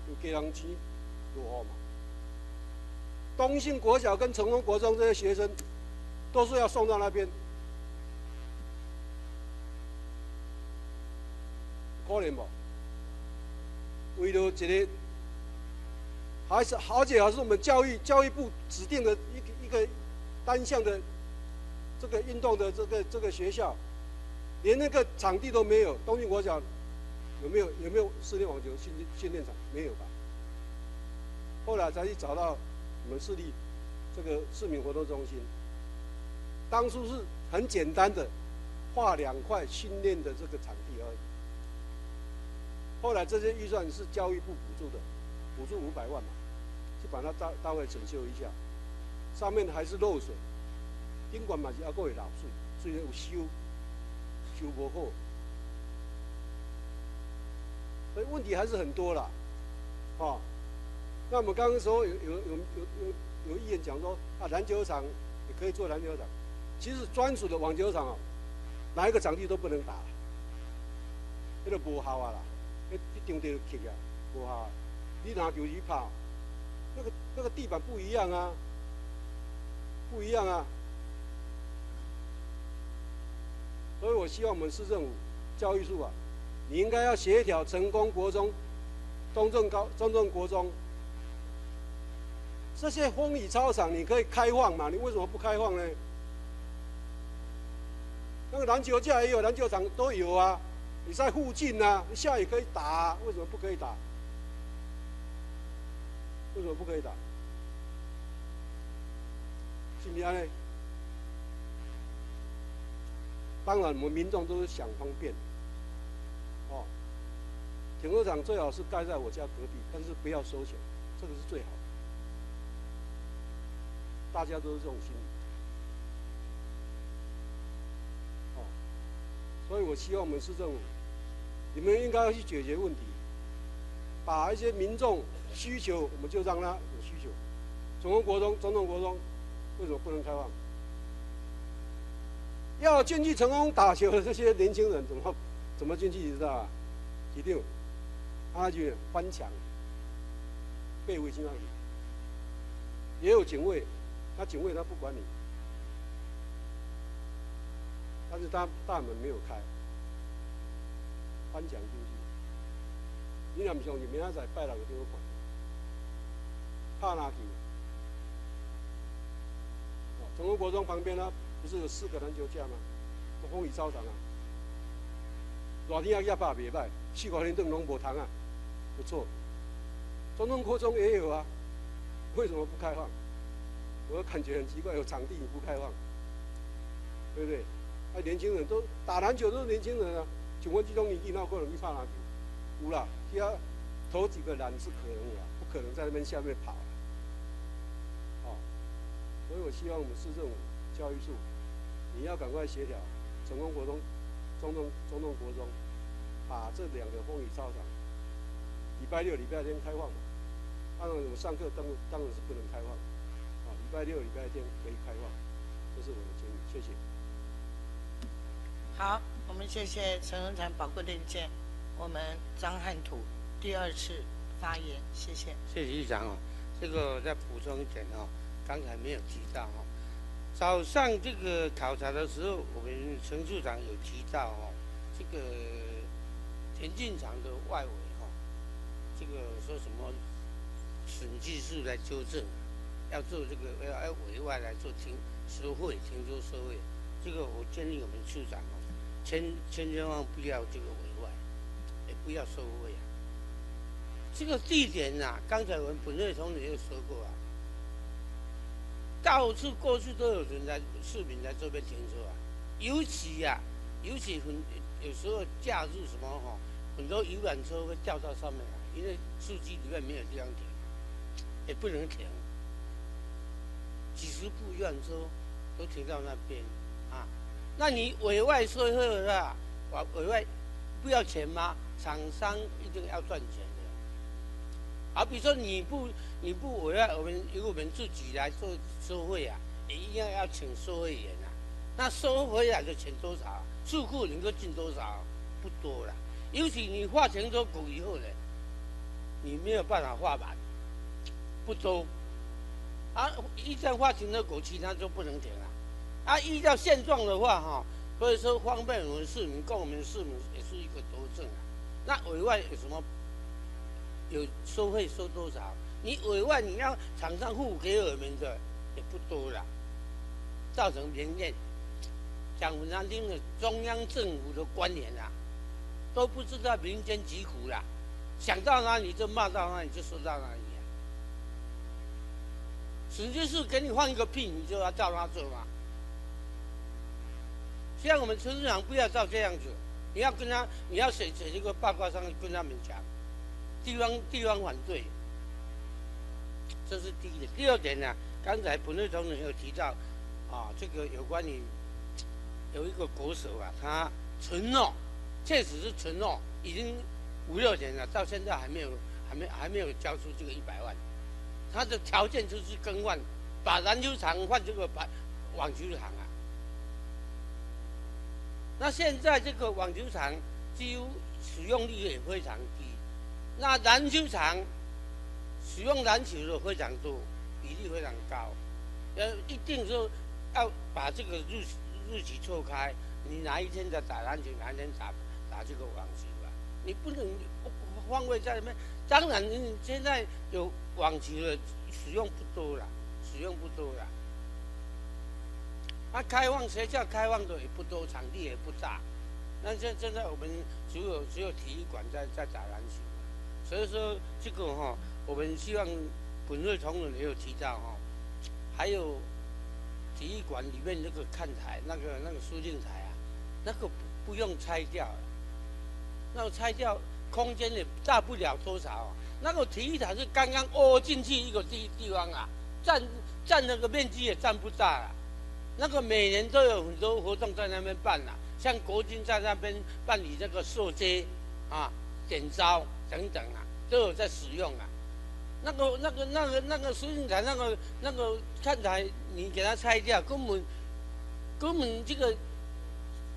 有给人钱落后嘛。东信国小跟成功国中这些学生。都是要送到那边，可怜不？为了一个，还是而且还是我们教育教育部指定的一个一个单项的这个运动的这个这个学校，连那个场地都没有。东京国小有没有有没有室内网球训训练场？没有吧？后来才去找到我们市立这个市民活动中心。当初是很简单的，划两块训练的这个场地而已。后来这些预算是教育部补助的，补助五百万嘛，就把它大大概整修一下，上面还是漏水，宾馆嘛是要过会漏水，虽然有修，修不好，所以问题还是很多啦，哦。那我们刚刚说有有有有有有议员讲说啊，篮球场也可以做篮球场。其实专属的网球场哦，哪一个场地都不能打，那个不好啊啦，一一场就踢啊，不好。你拿球去跑，那个那个地板不一样啊，不一样啊。所以我希望我们市政府教育处啊，你应该要协调成功国中、中正高、中正国中这些风雨操场，你可以开放嘛？你为什么不开放呢？那个篮球架也有，篮球场都有啊。你在附近啊，下雨可以打，为什么不可以打？为什么不可以打？是不是呢？当然，我们民众都是想方便。哦，停车场最好是盖在我家隔壁，但是不要收钱，这个是最好的。大家都是这种心理。所以我希望我们市政府，你们应该要去解决问题，把一些民众需求，我们就让他有需求。总统国中、总统国中为什么不能开放？要进去成功打球的这些年轻人怎么怎么进去？你知道吧？一定阿军翻墙，被围进那里，也有警卫，那警卫他不管你，但是他大门没有开，翻墙进去。你若唔相信，明仔载拜六个地方看，拍篮球。总统国中旁边呢，不是有四个篮球架吗？风雨操场啊，热天也拍袂歹，四五点钟拢无通啊，不错。总统国中也有啊，为什么不开放？我感觉很奇怪，有场地你不开放，对不对？年轻人都打篮球都是年轻人啊，请问这种年纪哪可能去拍篮球？有啦，只要投几个篮是可能的，不可能在那边下面跑。所以我希望我们市政府教育处，你要赶快协调，成功国中、中东、中东国中，把这两个风雨操场，礼拜六、礼拜天开放嘛。按照我们上课当当然是不能开放，啊，礼拜六、礼拜天可以开放，这是我的建议，谢谢。好，我们谢谢陈文才宝贵的意见。我们张汉土第二次发言，谢谢。谢谢局长哦，这个再补充一点哦。刚才没有提到哈，早上这个考察的时候，我们陈处长有提到哦，这个田径场的外围哈，这个说什么审计数来纠正，要做这个要要委外来做停收费停车收费，这个我建议我们处长哦，千千千万不要这个委外，也不要收费啊。这个地点呐，刚才我们本瑞同也有说过啊。到处过去都有人在市民在这边停车啊，尤其啊，尤其很有时候假日什么哈，很多游览车会掉到上面来，因为数据里面没有地方停，也不能停，几十部游览车都停到那边，那你委外收费的话？委委外不要钱吗？厂商一定要赚钱的。好比如说你不你不委外我们由我们自己来做收费啊，也一样要请收费员啊。那收回来的钱多少？住户能够进多少？不多了。尤其你划停车股以后呢，你没有办法化满，不多。啊，一旦划停车股，其他就不能停了。啊，依照现状的话哈，所以说方便我们市民，供我们市民也是一个多证啊。那委外有什么？有收费收多少？你委外你要厂商付给我们的也不多了，造成民怨。讲难听的，中央政府的官员啊，都不知道民间疾苦了，想到哪里就骂到哪里，就说到哪里。直接是给你放一个屁，你就要照他做吗？希望我们村长不要照这样子，你要跟他，你要写写这个报告上跟他们讲。地方地方反对，这是第一点。第二点呢，刚才本内总统有提到，啊，这个有关于有一个国手啊，他承诺，确实是承诺，已经五六年了，到现在还没有，还没还没有交出这个一百万。他的条件就是更换，把篮球场换这个把网球场啊。那现在这个网球场几乎使用率也非常低。那篮球场使用篮球的非常多，比例非常高，要，一定说要把这个日日期错开，你哪一天在打篮球，哪一天打打这个网球啊？你不能换位在那边。当然，你现在有网球的使用不多了，使用不多了。那开放学校开放的也不多，场地也不大。那现现在我们只有只有体育馆在在打篮球。所以说这个哈，我们希望本瑞同仁也有提到哈，还有体育馆里面那个看台，那个那个输进台啊，那个不不用拆掉，那个拆掉空间也大不了多少。那个体育台是刚刚凹进去一个地地方啊，占占那个面积也占不大了。那个每年都有很多活动在那边办啦，像国军在那边办理这个授接啊、点招等等啊，都有在使用啊。那个、那个、那个、那个水景台，那个、那个看台，你给它拆掉，根本根本这个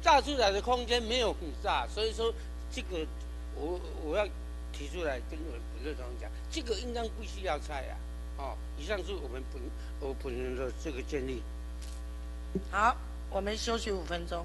炸出来的空间没有很大，所以说这个我我要提出来跟我们本乐同讲，这个应当必须要拆啊。哦，以上是我们本我本人的这个建议。好，我们休息五分钟。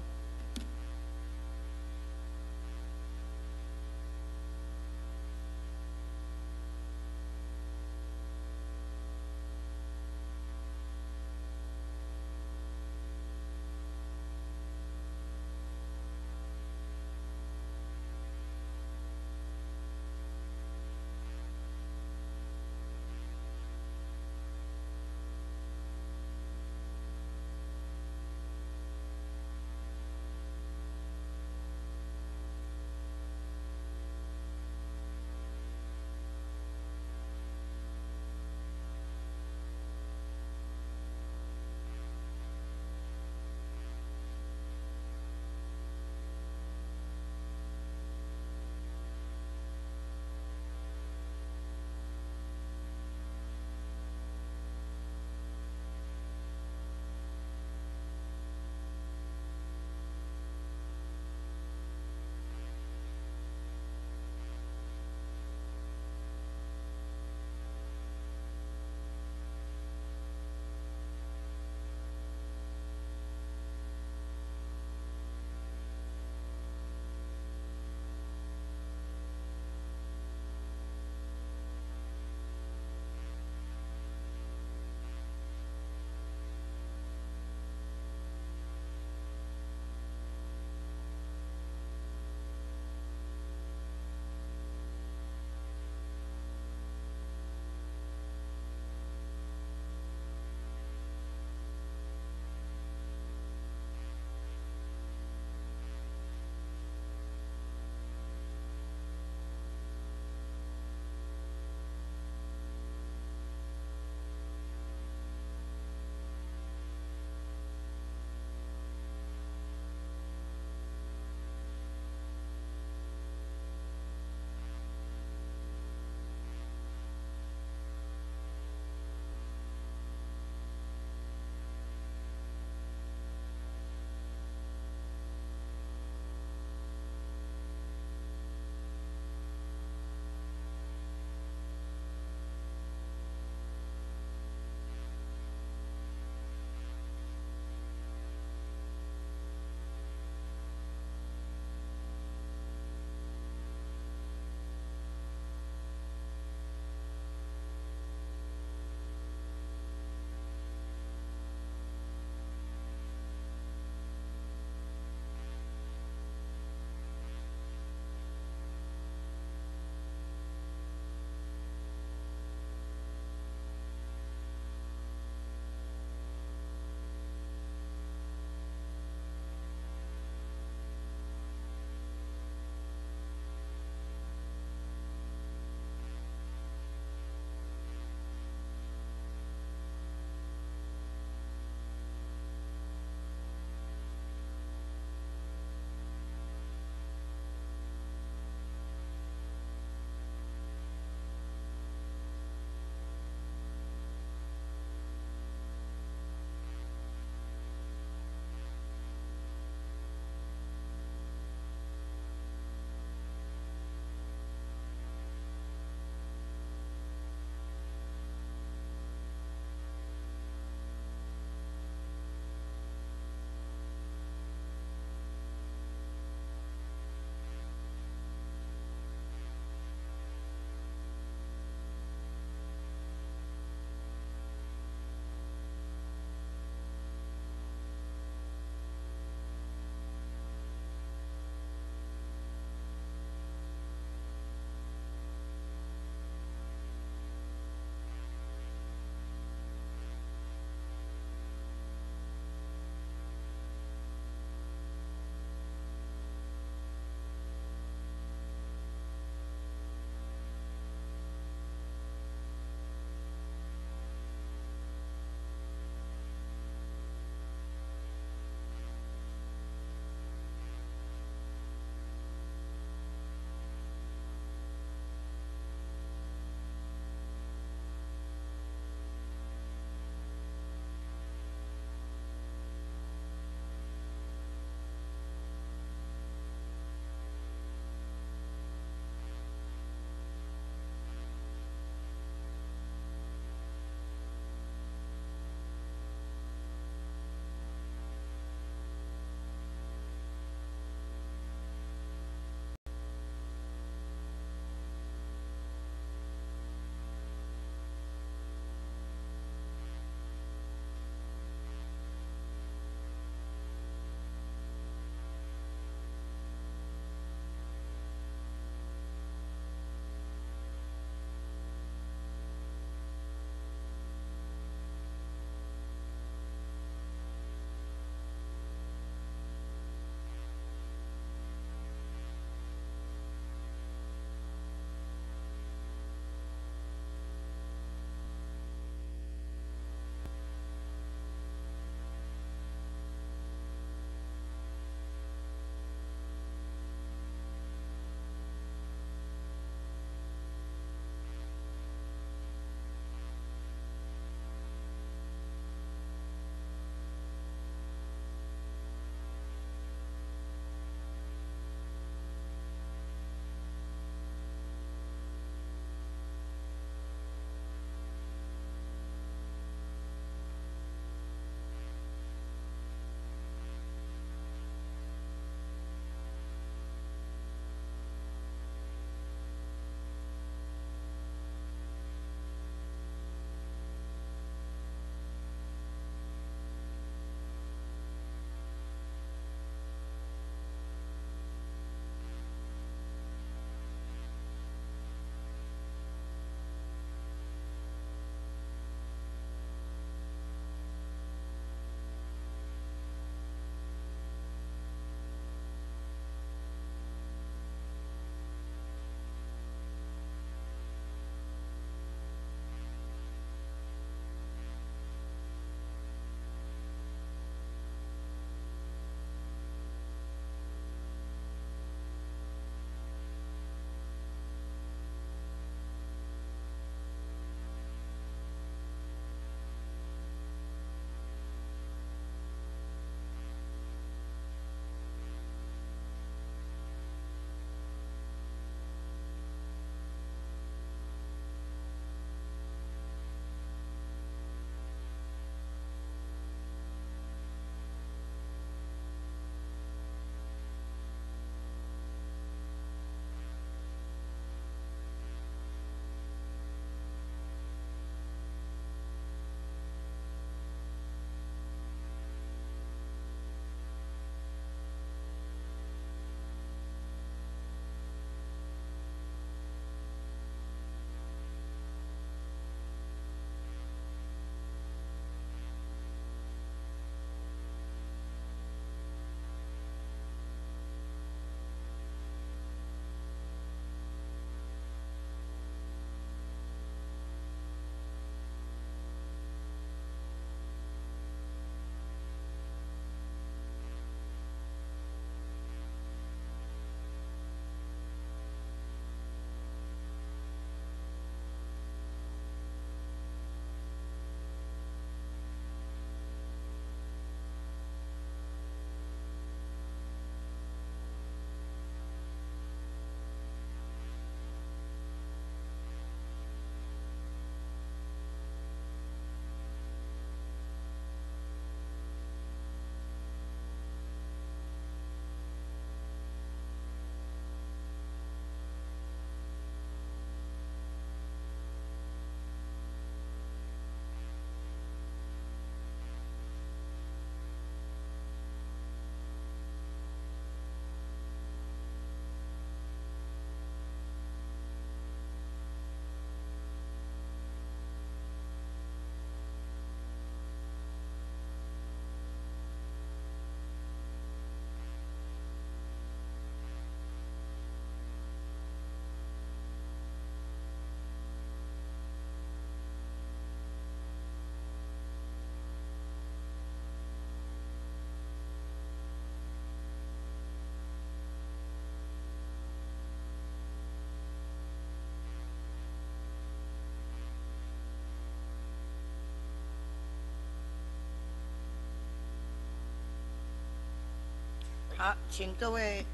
好，请各位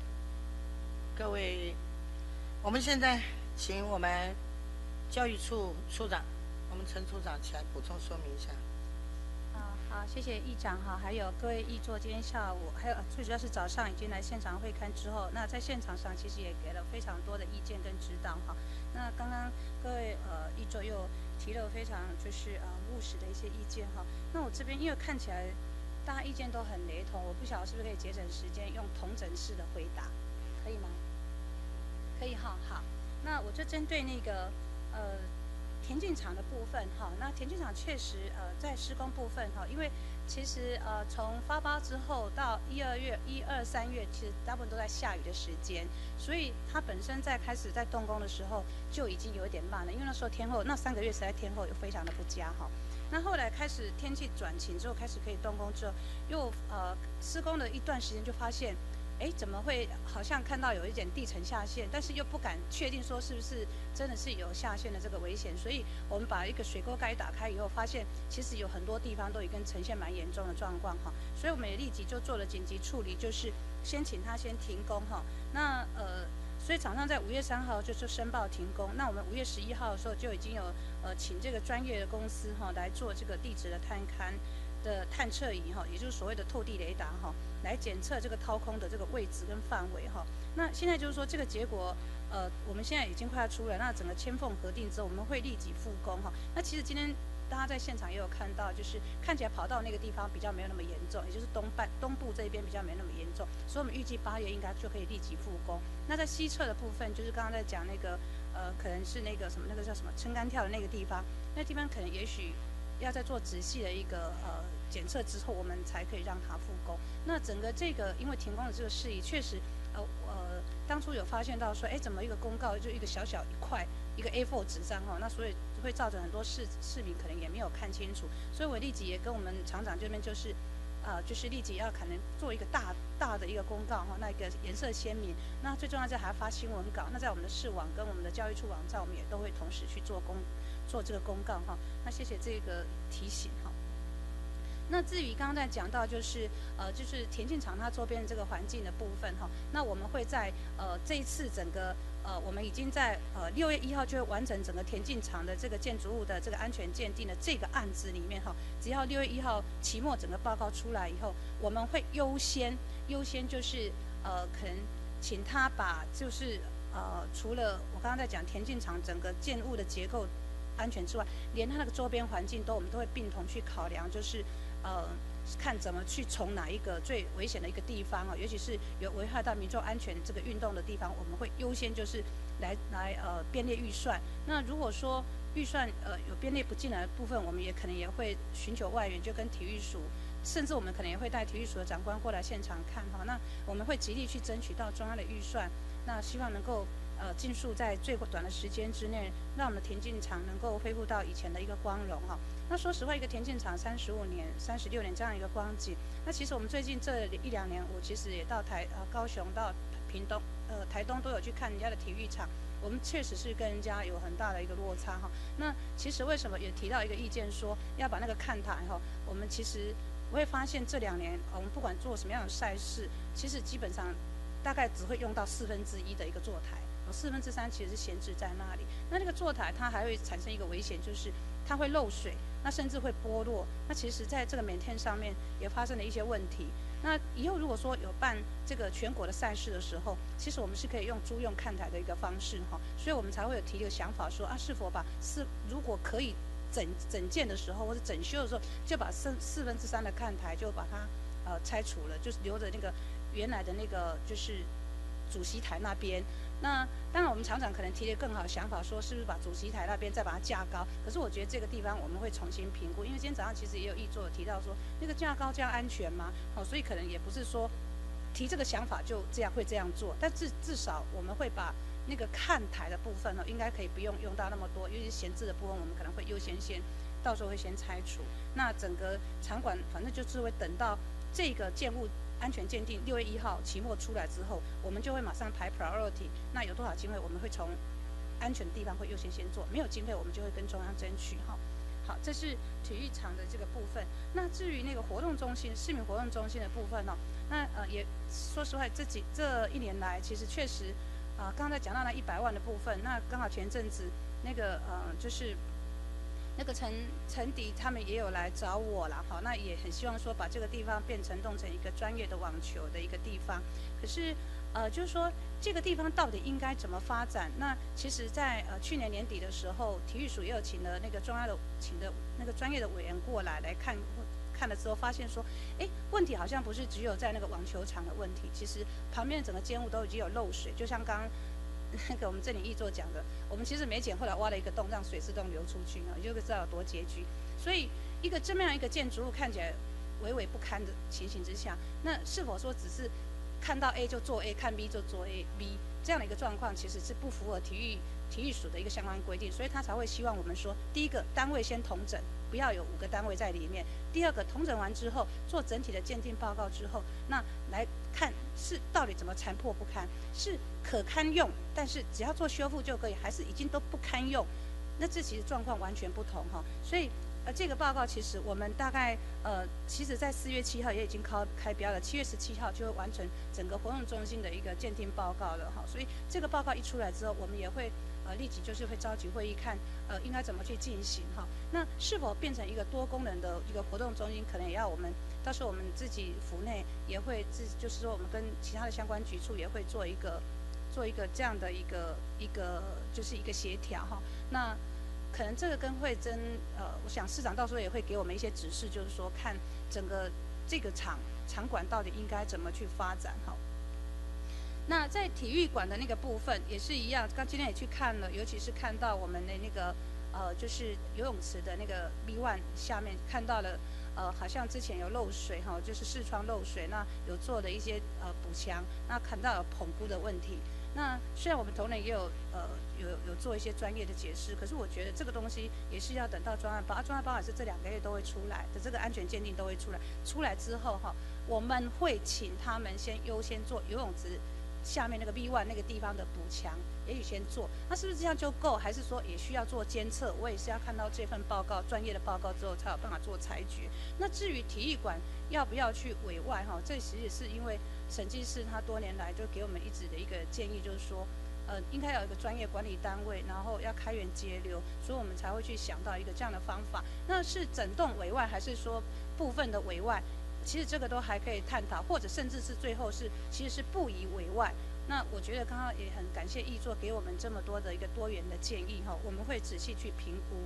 各位，我们现在请我们教育处处长，我们陈处长起来补充说明一下。啊，好，谢谢议长哈，还有各位议座，今天下午还有最主要是早上已经来现场会看之后，那在现场上其实也给了非常多的意见跟指导哈。那刚刚各位呃议座又提了非常就是呃务实的一些意见哈。那我这边因为看起来大家意见都很雷同，我不晓得是不是可以节省时间用同诊式的回答，可以吗？可以哈，好，那我就针对那个呃。田径场的部分，哈，那田径场确实，呃，在施工部分，哈，因为其实，呃，从发包之后到一二月、一二三月，其实大部分都在下雨的时间，所以它本身在开始在动工的时候就已经有一点慢了，因为那时候天候那三个月实在天候又非常的不佳，哈。那后来开始天气转晴之后，开始可以动工之后，又呃施工了一段时间，就发现。哎，怎么会好像看到有一点地层下陷，但是又不敢确定说是不是真的是有下陷的这个危险，所以我们把一个水沟盖打开以后，发现其实有很多地方都已经呈现蛮严重的状况哈，所以我们也立即就做了紧急处理，就是先请他先停工哈。那呃，所以厂商在五月三号就就申报停工，那我们五月十一号的时候就已经有呃请这个专业的公司哈来做这个地质的探勘。的探测仪哈，也就是所谓的透地雷达哈，来检测这个掏空的这个位置跟范围哈。那现在就是说这个结果，呃，我们现在已经快要出来，那整个签缝核定之后，我们会立即复工哈。那其实今天大家在现场也有看到，就是看起来跑道那个地方比较没有那么严重，也就是东半东部这边比较没那么严重，所以我们预计八月应该就可以立即复工。那在西侧的部分，就是刚刚在讲那个呃，可能是那个什么那个叫什么撑杆跳的那个地方，那地方可能也许。要再做仔细的一个呃检测之后，我们才可以让它复工。那整个这个因为停工的这个事宜，确实呃呃当初有发现到说，哎，怎么一个公告就一个小小一块一个 A4 纸张哈，那所以会造成很多市市民可能也没有看清楚。所以我立即也跟我们厂长这边就是，啊就是立即要可能做一个大大的一个公告哈，那个颜色鲜明。那最重要是还要发新闻稿。那在我们的市网跟我们的教育处网站，我们也都会同时去做公。做这个公告哈，那谢谢这个提醒哈。那至于刚刚在讲到就是呃就是田径场它周边这个环境的部分哈，那我们会在呃这一次整个呃我们已经在呃六月一号就会完成整个田径场的这个建筑物的这个安全鉴定的这个案子里面哈，只要六月一号期末整个报告出来以后，我们会优先优先就是呃可能请他把就是呃除了我刚刚在讲田径场整个建物的结构。安全之外，连它那个周边环境都我们都会并同去考量，就是呃看怎么去从哪一个最危险的一个地方啊，尤其是有危害到民众安全这个运动的地方，我们会优先就是来来呃编列预算。那如果说预算呃有编列不进来的部分，我们也可能也会寻求外援，就跟体育署，甚至我们可能也会带体育署的长官过来现场看哈。那我们会极力去争取到中央的预算，那希望能够。呃，尽速在最短的时间之内，让我们的田径场能够恢复到以前的一个光荣哈。那说实话，一个田径场三十五年、三十六年这样一个光景，那其实我们最近这一两年，我其实也到台呃高雄、到屏东、呃台东都有去看人家的体育场，我们确实是跟人家有很大的一个落差哈。那其实为什么也提到一个意见说要把那个看台哈，我们其实我会发现这两年我们不管做什么样的赛事，其实基本上大概只会用到四分之一的一个坐台。四分之三其实是闲置在那里，那那个坐台它还会产生一个危险，就是它会漏水，那甚至会剥落。那其实在这个缅甸上面也发生了一些问题。那以后如果说有办这个全国的赛事的时候，其实我们是可以用租用看台的一个方式哈，所以我们才会有提一个想法说啊，是否把四如果可以整整建的时候或者整修的时候，就把四四分之三的看台就把它呃拆除了，就是留着那个原来的那个就是主席台那边。那当然，我们厂长可能提了更好的想法，说是不是把主席台那边再把它架高？可是我觉得这个地方我们会重新评估，因为今天早上其实也有议座提到说，那个架高这样安全吗？哦，所以可能也不是说提这个想法就这样会这样做，但至至少我们会把那个看台的部分呢，应该可以不用用到那么多，尤其闲置的部分，我们可能会优先先到时候会先拆除。那整个场馆反正就是会等到这个建物。安全鉴定六月一号期末出来之后，我们就会马上排 priority。那有多少经费，我们会从安全地方会优先先做。没有经费，我们就会跟中央争取哈。好，这是体育场的这个部分。那至于那个活动中心、市民活动中心的部分呢、那呃也说实话，这几这一年来，其实确实，啊、刚才讲到那一百万的部分，那刚好前阵子那个呃就是。那个陈陈迪他们也有来找我了，好，那也很希望说把这个地方变成弄成一个专业的网球的一个地方。可是，呃，就是说这个地方到底应该怎么发展？那其实在，呃去年年底的时候，体育署也有请了那个中央的请的那个专业的委员过来来看，看了之后发现说，哎，问题好像不是只有在那个网球场的问题，其实旁边整个间屋都已经有漏水，就像刚刚。那个我们这里译作讲的，我们其实没剪，后来挖了一个洞，让水自动流出去啊，你就知道有多拮据。所以一个这么样一个建筑物看起来微微不堪的情形之下，那是否说只是看到 A 就做 A，看 B 就做 A B 这样的一个状况，其实是不符合体育体育署的一个相关规定，所以他才会希望我们说，第一个单位先同整，不要有五个单位在里面；第二个同诊完之后，做整体的鉴定报告之后，那来看是到底怎么残破不堪，是可堪用，但是只要做修复就可以，还是已经都不堪用，那这其实状况完全不同哈。所以呃，这个报告其实我们大概呃，其实在四月七号也已经开开标了，七月十七号就会完成整个活动中心的一个鉴定报告了哈。所以这个报告一出来之后，我们也会呃立即就是会召集会议看呃应该怎么去进行哈。那是否变成一个多功能的一个活动中心，可能也要我们到时候我们自己府内也会自就是说我们跟其他的相关局处也会做一个做一个这样的一个一个就是一个协调哈。那可能这个跟会真呃，我想市长到时候也会给我们一些指示，就是说看整个这个场场馆到底应该怎么去发展哈。那在体育馆的那个部分也是一样，刚今天也去看了，尤其是看到我们的那个呃，就是游泳池的那个 B one 下面看到了。呃，好像之前有漏水哈，就是视窗漏水，那有做的一些呃补强，那看到有捧估的问题。那虽然我们同仁也有呃有有做一些专业的解释，可是我觉得这个东西也是要等到专案包，啊专案包也是这两个月都会出来的，这个安全鉴定都会出来。出来之后哈，我们会请他们先优先做游泳池下面那个 B one 那个地方的补强，也许先做。那是不是这样就够？还是说也需要做监测？我也是要看到这份报告专业的报告之后，才有办法做裁决。那至于体育馆要不要去委外哈，这其实是因为审计师他多年来就给我们一直的一个建议，就是说，呃，应该有一个专业管理单位，然后要开源节流，所以我们才会去想到一个这样的方法。那是整栋委外，还是说部分的委外？其实这个都还可以探讨，或者甚至是最后是其实是不以为外。那我觉得刚刚也很感谢易座给我们这么多的一个多元的建议哈，我们会仔细去评估。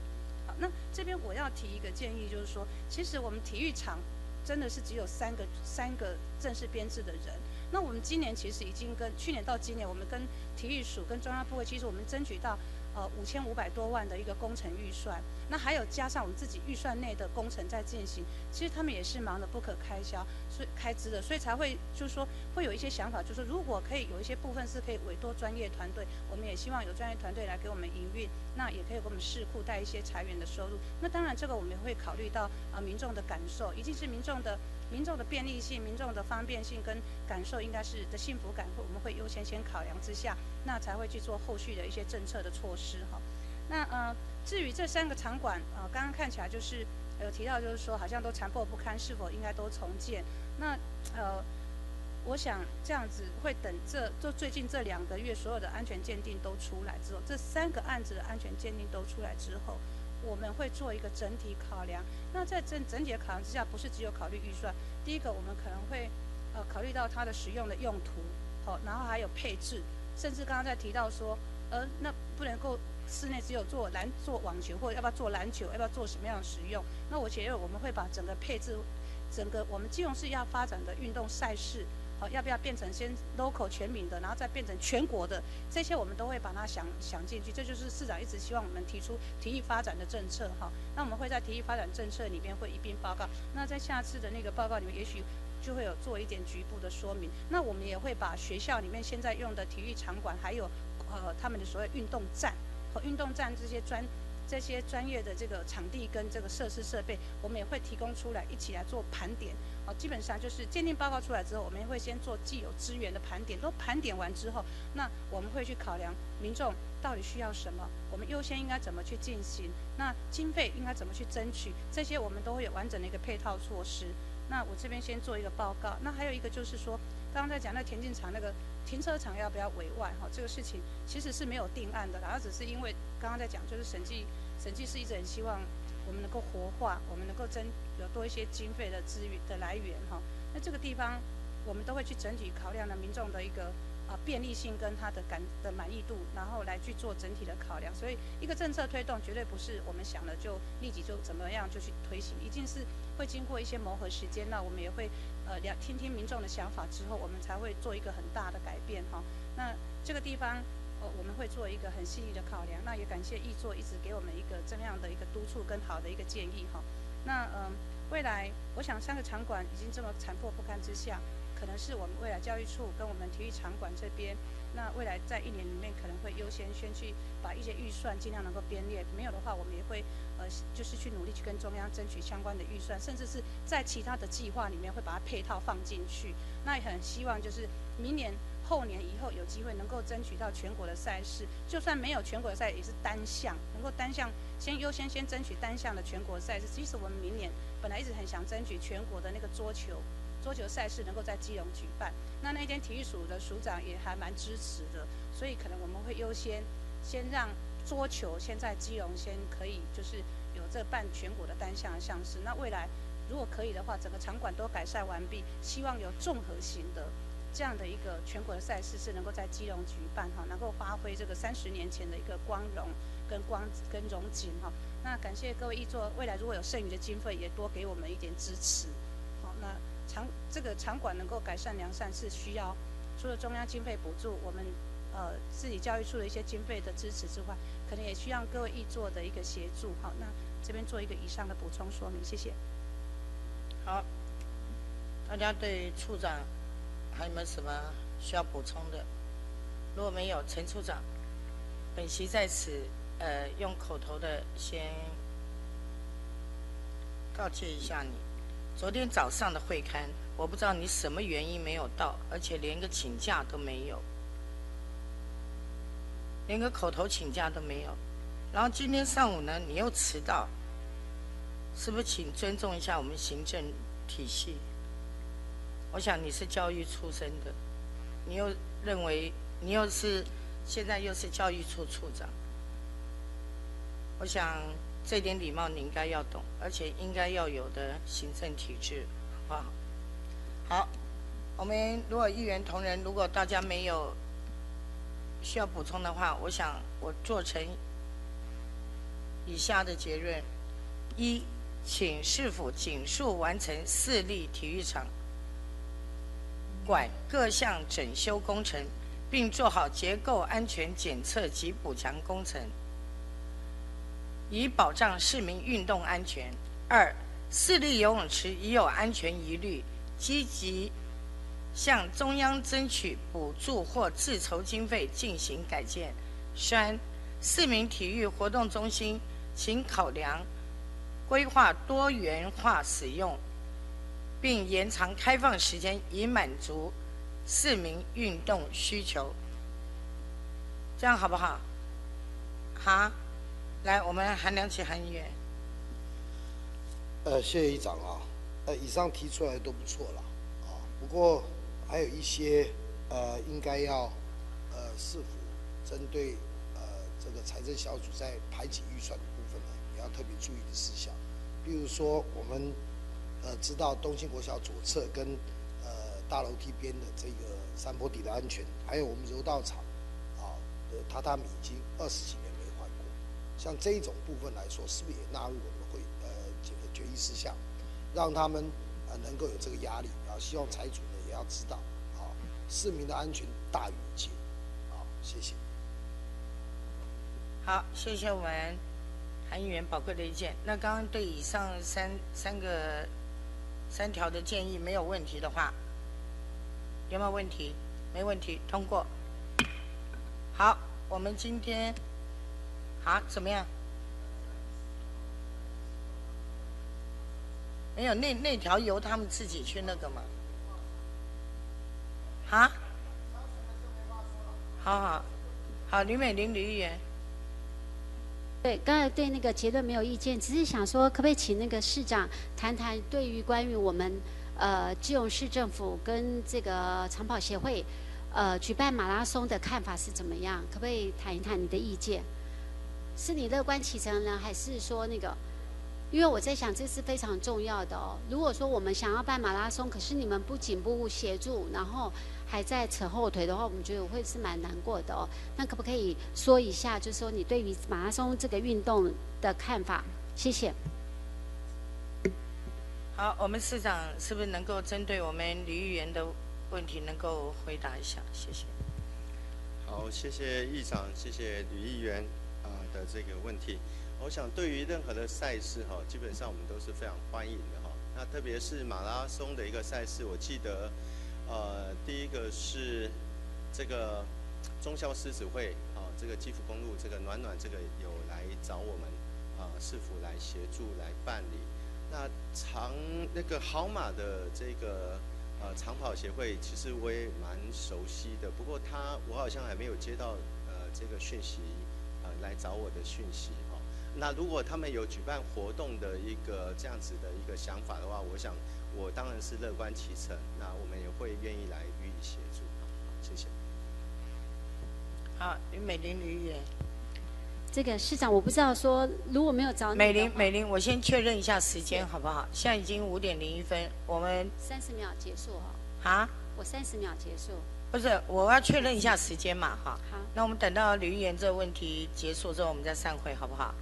好，那这边我要提一个建议，就是说，其实我们体育场真的是只有三个三个正式编制的人。那我们今年其实已经跟去年到今年，我们跟体育署跟中央部会，其实我们争取到呃五千五百多万的一个工程预算。那还有加上我们自己预算内的工程在进行，其实他们也是忙得不可开销，所以开支的，所以才会就是说会有一些想法，就是如果可以有一些部分是可以委托专业团队，我们也希望有专业团队来给我们营运，那也可以给我们市库带一些裁员的收入。那当然这个我们也会考虑到呃民众的感受，一定是民众的民众的便利性、民众的方便性跟感受，应该是的幸福感，我们会优先先考量之下，那才会去做后续的一些政策的措施哈。那呃，至于这三个场馆，呃，刚刚看起来就是有提到，就是说好像都残破不堪，是否应该都重建？那呃，我想这样子会等这就最近这两个月所有的安全鉴定都出来之后，这三个案子的安全鉴定都出来之后，我们会做一个整体考量。那在整整体的考量之下，不是只有考虑预算，第一个我们可能会呃考虑到它的使用的用途，好，然后还有配置，甚至刚刚在提到说，呃，那不能够。室内只有做篮做网球，或者要不要做篮球，要不要做什么样的使用？那我觉得我们会把整个配置，整个我们金融市要发展的运动赛事，好，要不要变成先 local 全民的，然后再变成全国的，这些我们都会把它想想进去。这就是市长一直希望我们提出体育发展的政策哈。那我们会在体育发展政策里面会一并报告。那在下次的那个报告里面，也许就会有做一点局部的说明。那我们也会把学校里面现在用的体育场馆，还有呃他们的所谓运动站和。运动站这些专这些专业的这个场地跟这个设施设备，我们也会提供出来，一起来做盘点。哦，基本上就是鉴定报告出来之后，我们会先做既有资源的盘点，都盘点完之后，那我们会去考量民众到底需要什么，我们优先应该怎么去进行，那经费应该怎么去争取，这些我们都会有完整的一个配套措施。那我这边先做一个报告，那还有一个就是说，刚刚在讲那田径场那个停车场要不要委外哈，这个事情其实是没有定案的，然后只是因为刚刚在讲就是审计，审计是一直很希望我们能够活化，我们能够增有多一些经费的资源的来源哈，那这个地方我们都会去整体考量了民众的一个。啊，便利性跟他的感的满意度，然后来去做整体的考量。所以，一个政策推动绝对不是我们想了就立即就怎么样就去推行，一定是会经过一些磨合时间。那我们也会呃聊听听民众的想法之后，我们才会做一个很大的改变哈。那这个地方我们会做一个很细腻的考量。那也感谢易作一直给我们一个这样的一个督促跟好的一个建议哈。那嗯，未来我想三个场馆已经这么残破不堪之下。可能是我们未来教育处跟我们体育场馆这边，那未来在一年里面可能会优先先去把一些预算尽量能够编列，没有的话我们也会呃就是去努力去跟中央争取相关的预算，甚至是在其他的计划里面会把它配套放进去。那也很希望就是明年后年以后有机会能够争取到全国的赛事，就算没有全国的赛也是单项，能够单项先优先先争取单项的全国赛事。其实我们明年本来一直很想争取全国的那个桌球。桌球赛事能够在基隆举办，那那天体育署的署长也还蛮支持的，所以可能我们会优先先让桌球先在基隆先可以就是有这办全国的单项的项事。那未来如果可以的话，整个场馆都改善完毕，希望有综合型的这样的一个全国的赛事是能够在基隆举办哈，能够发挥这个三十年前的一个光荣跟光跟荣景哈。那感谢各位议座，未来如果有剩余的经费，也多给我们一点支持。好，那。场这个场馆能够改善良善是需要，除了中央经费补助，我们呃自己教育处的一些经费的支持之外，可能也需要各位议座的一个协助。好，那这边做一个以上的补充说明，谢谢。好，大家对处长还有没有什么需要补充的？如果没有，陈处长，本席在此呃用口头的先告诫一下你。昨天早上的会刊，我不知道你什么原因没有到，而且连个请假都没有，连个口头请假都没有。然后今天上午呢，你又迟到，是不是？请尊重一下我们行政体系。我想你是教育出身的，你又认为你又是现在又是教育处处长，我想。这点礼貌你应该要懂，而且应该要有的行政体制，好不好？好，我们如果议员同仁，如果大家没有需要补充的话，我想我做成以下的结论：一，请市府紧速完成四例体育场管各项整修工程，并做好结构安全检测及补强工程。以保障市民运动安全。二，市立游泳池已有安全疑虑，积极向中央争取补助或自筹经费进行改建。三，市民体育活动中心，请考量规划多元化使用，并延长开放时间，以满足市民运动需求。这样好不好？好。来，我们韩良起韩议员。呃，谢谢议长啊。呃，以上提出来都不错了啊。不过还有一些呃，应该要呃，是否针对呃这个财政小组在排挤预算的部分呢，也要特别注意的事项。比如说，我们呃知道东兴国小左侧跟呃大楼梯边的这个山坡底的安全，还有我们柔道场啊的榻榻米已经二十几年没换过。像这一种部分来说，是不是也纳入我们会呃这个决议事项，让他们呃能够有这个压力啊？希望财主呢也要知道啊，市民的安全大于一切。好，谢谢。好，谢谢我们韩议员宝贵的意见。那刚刚对以上三三个三条的建议没有问题的话，有没有问题？没问题，通过。好，我们今天。好，怎么样？没有，那那条由他们自己去那个嘛。啊？好好好，吕美玲吕议员。对，刚才对那个结论没有意见，只是想说，可不可以请那个市长谈谈对于关于我们呃基隆市政府跟这个长跑协会呃举办马拉松的看法是怎么样？可不可以谈一谈你的意见？是你乐观其成呢，还是说那个？因为我在想，这是非常重要的哦。如果说我们想要办马拉松，可是你们不仅不协助，然后还在扯后腿的话，我们觉得会是蛮难过的哦。那可不可以说一下，就是说你对于马拉松这个运动的看法？谢谢。好，我们市长是不是能够针对我们吕议员的问题能够回答一下？谢谢。好，谢谢议长，谢谢吕议员啊的这个问题。我想，对于任何的赛事哈，基本上我们都是非常欢迎的哈。那特别是马拉松的一个赛事，我记得，呃，第一个是这个中校狮子会啊，这个基辅公路这个暖暖这个有来找我们啊，市府来协助来办理。那长那个好马的这个呃长跑协会，其实我也蛮熟悉的，不过他我好像还没有接到呃这个讯息呃来找我的讯息。那如果他们有举办活动的一个这样子的一个想法的话，我想我当然是乐观其成。那我们也会愿意来予以协助。谢谢。好，林美玲女员。这个市长，我不知道说如果没有找美玲，美玲，我先确认一下时间好不好？现在已经五点零一分，我们三十秒结束哈。啊？我三十秒结束。不是，我要确认一下时间嘛哈。好。那我们等到吕议员这个问题结束之后，我们再散会好不好？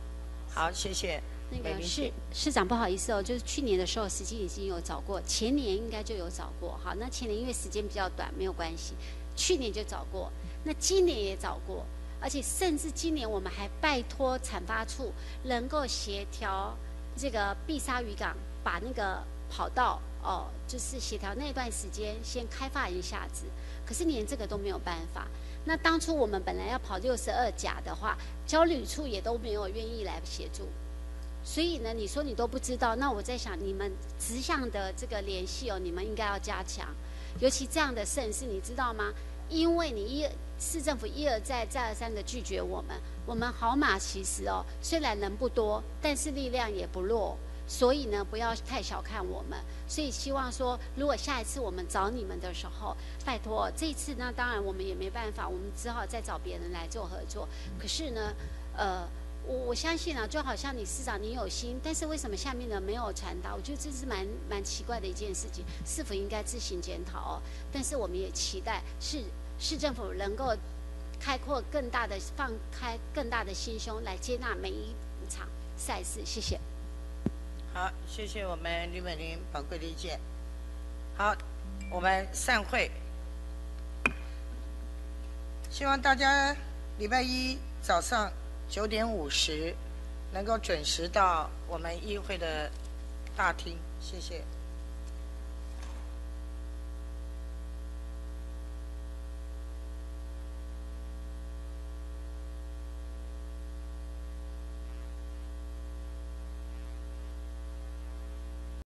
好，谢谢。那个市市长，不好意思哦，就是去年的时候，时间已经有找过，前年应该就有找过。好，那前年因为时间比较短，没有关系。去年就找过，那今年也找过，而且甚至今年我们还拜托产发处能够协调这个碧沙渔港，把那个跑道哦，就是协调那段时间先开发一下子。可是连这个都没有办法。那当初我们本来要跑六十二甲的话，交旅处也都没有愿意来协助，所以呢，你说你都不知道，那我在想，你们直向的这个联系哦，你们应该要加强，尤其这样的盛事，你知道吗？因为你一市政府一而再再而三的拒绝我们，我们好马其实哦，虽然人不多，但是力量也不弱。所以呢，不要太小看我们。所以希望说，如果下一次我们找你们的时候，拜托，这一次呢，当然我们也没办法，我们只好再找别人来做合作。可是呢，呃，我我相信啊，就好像你市长你有心，但是为什么下面的没有传达？我觉得这是蛮蛮奇怪的一件事情，是否应该自行检讨哦？但是我们也期待市市政府能够开阔更大的、放开更大的心胸来接纳每一场赛事。谢谢。好，谢谢我们李美玲宝贵的意见。好，我们散会。希望大家礼拜一早上九点五十能够准时到我们议会的大厅。谢谢。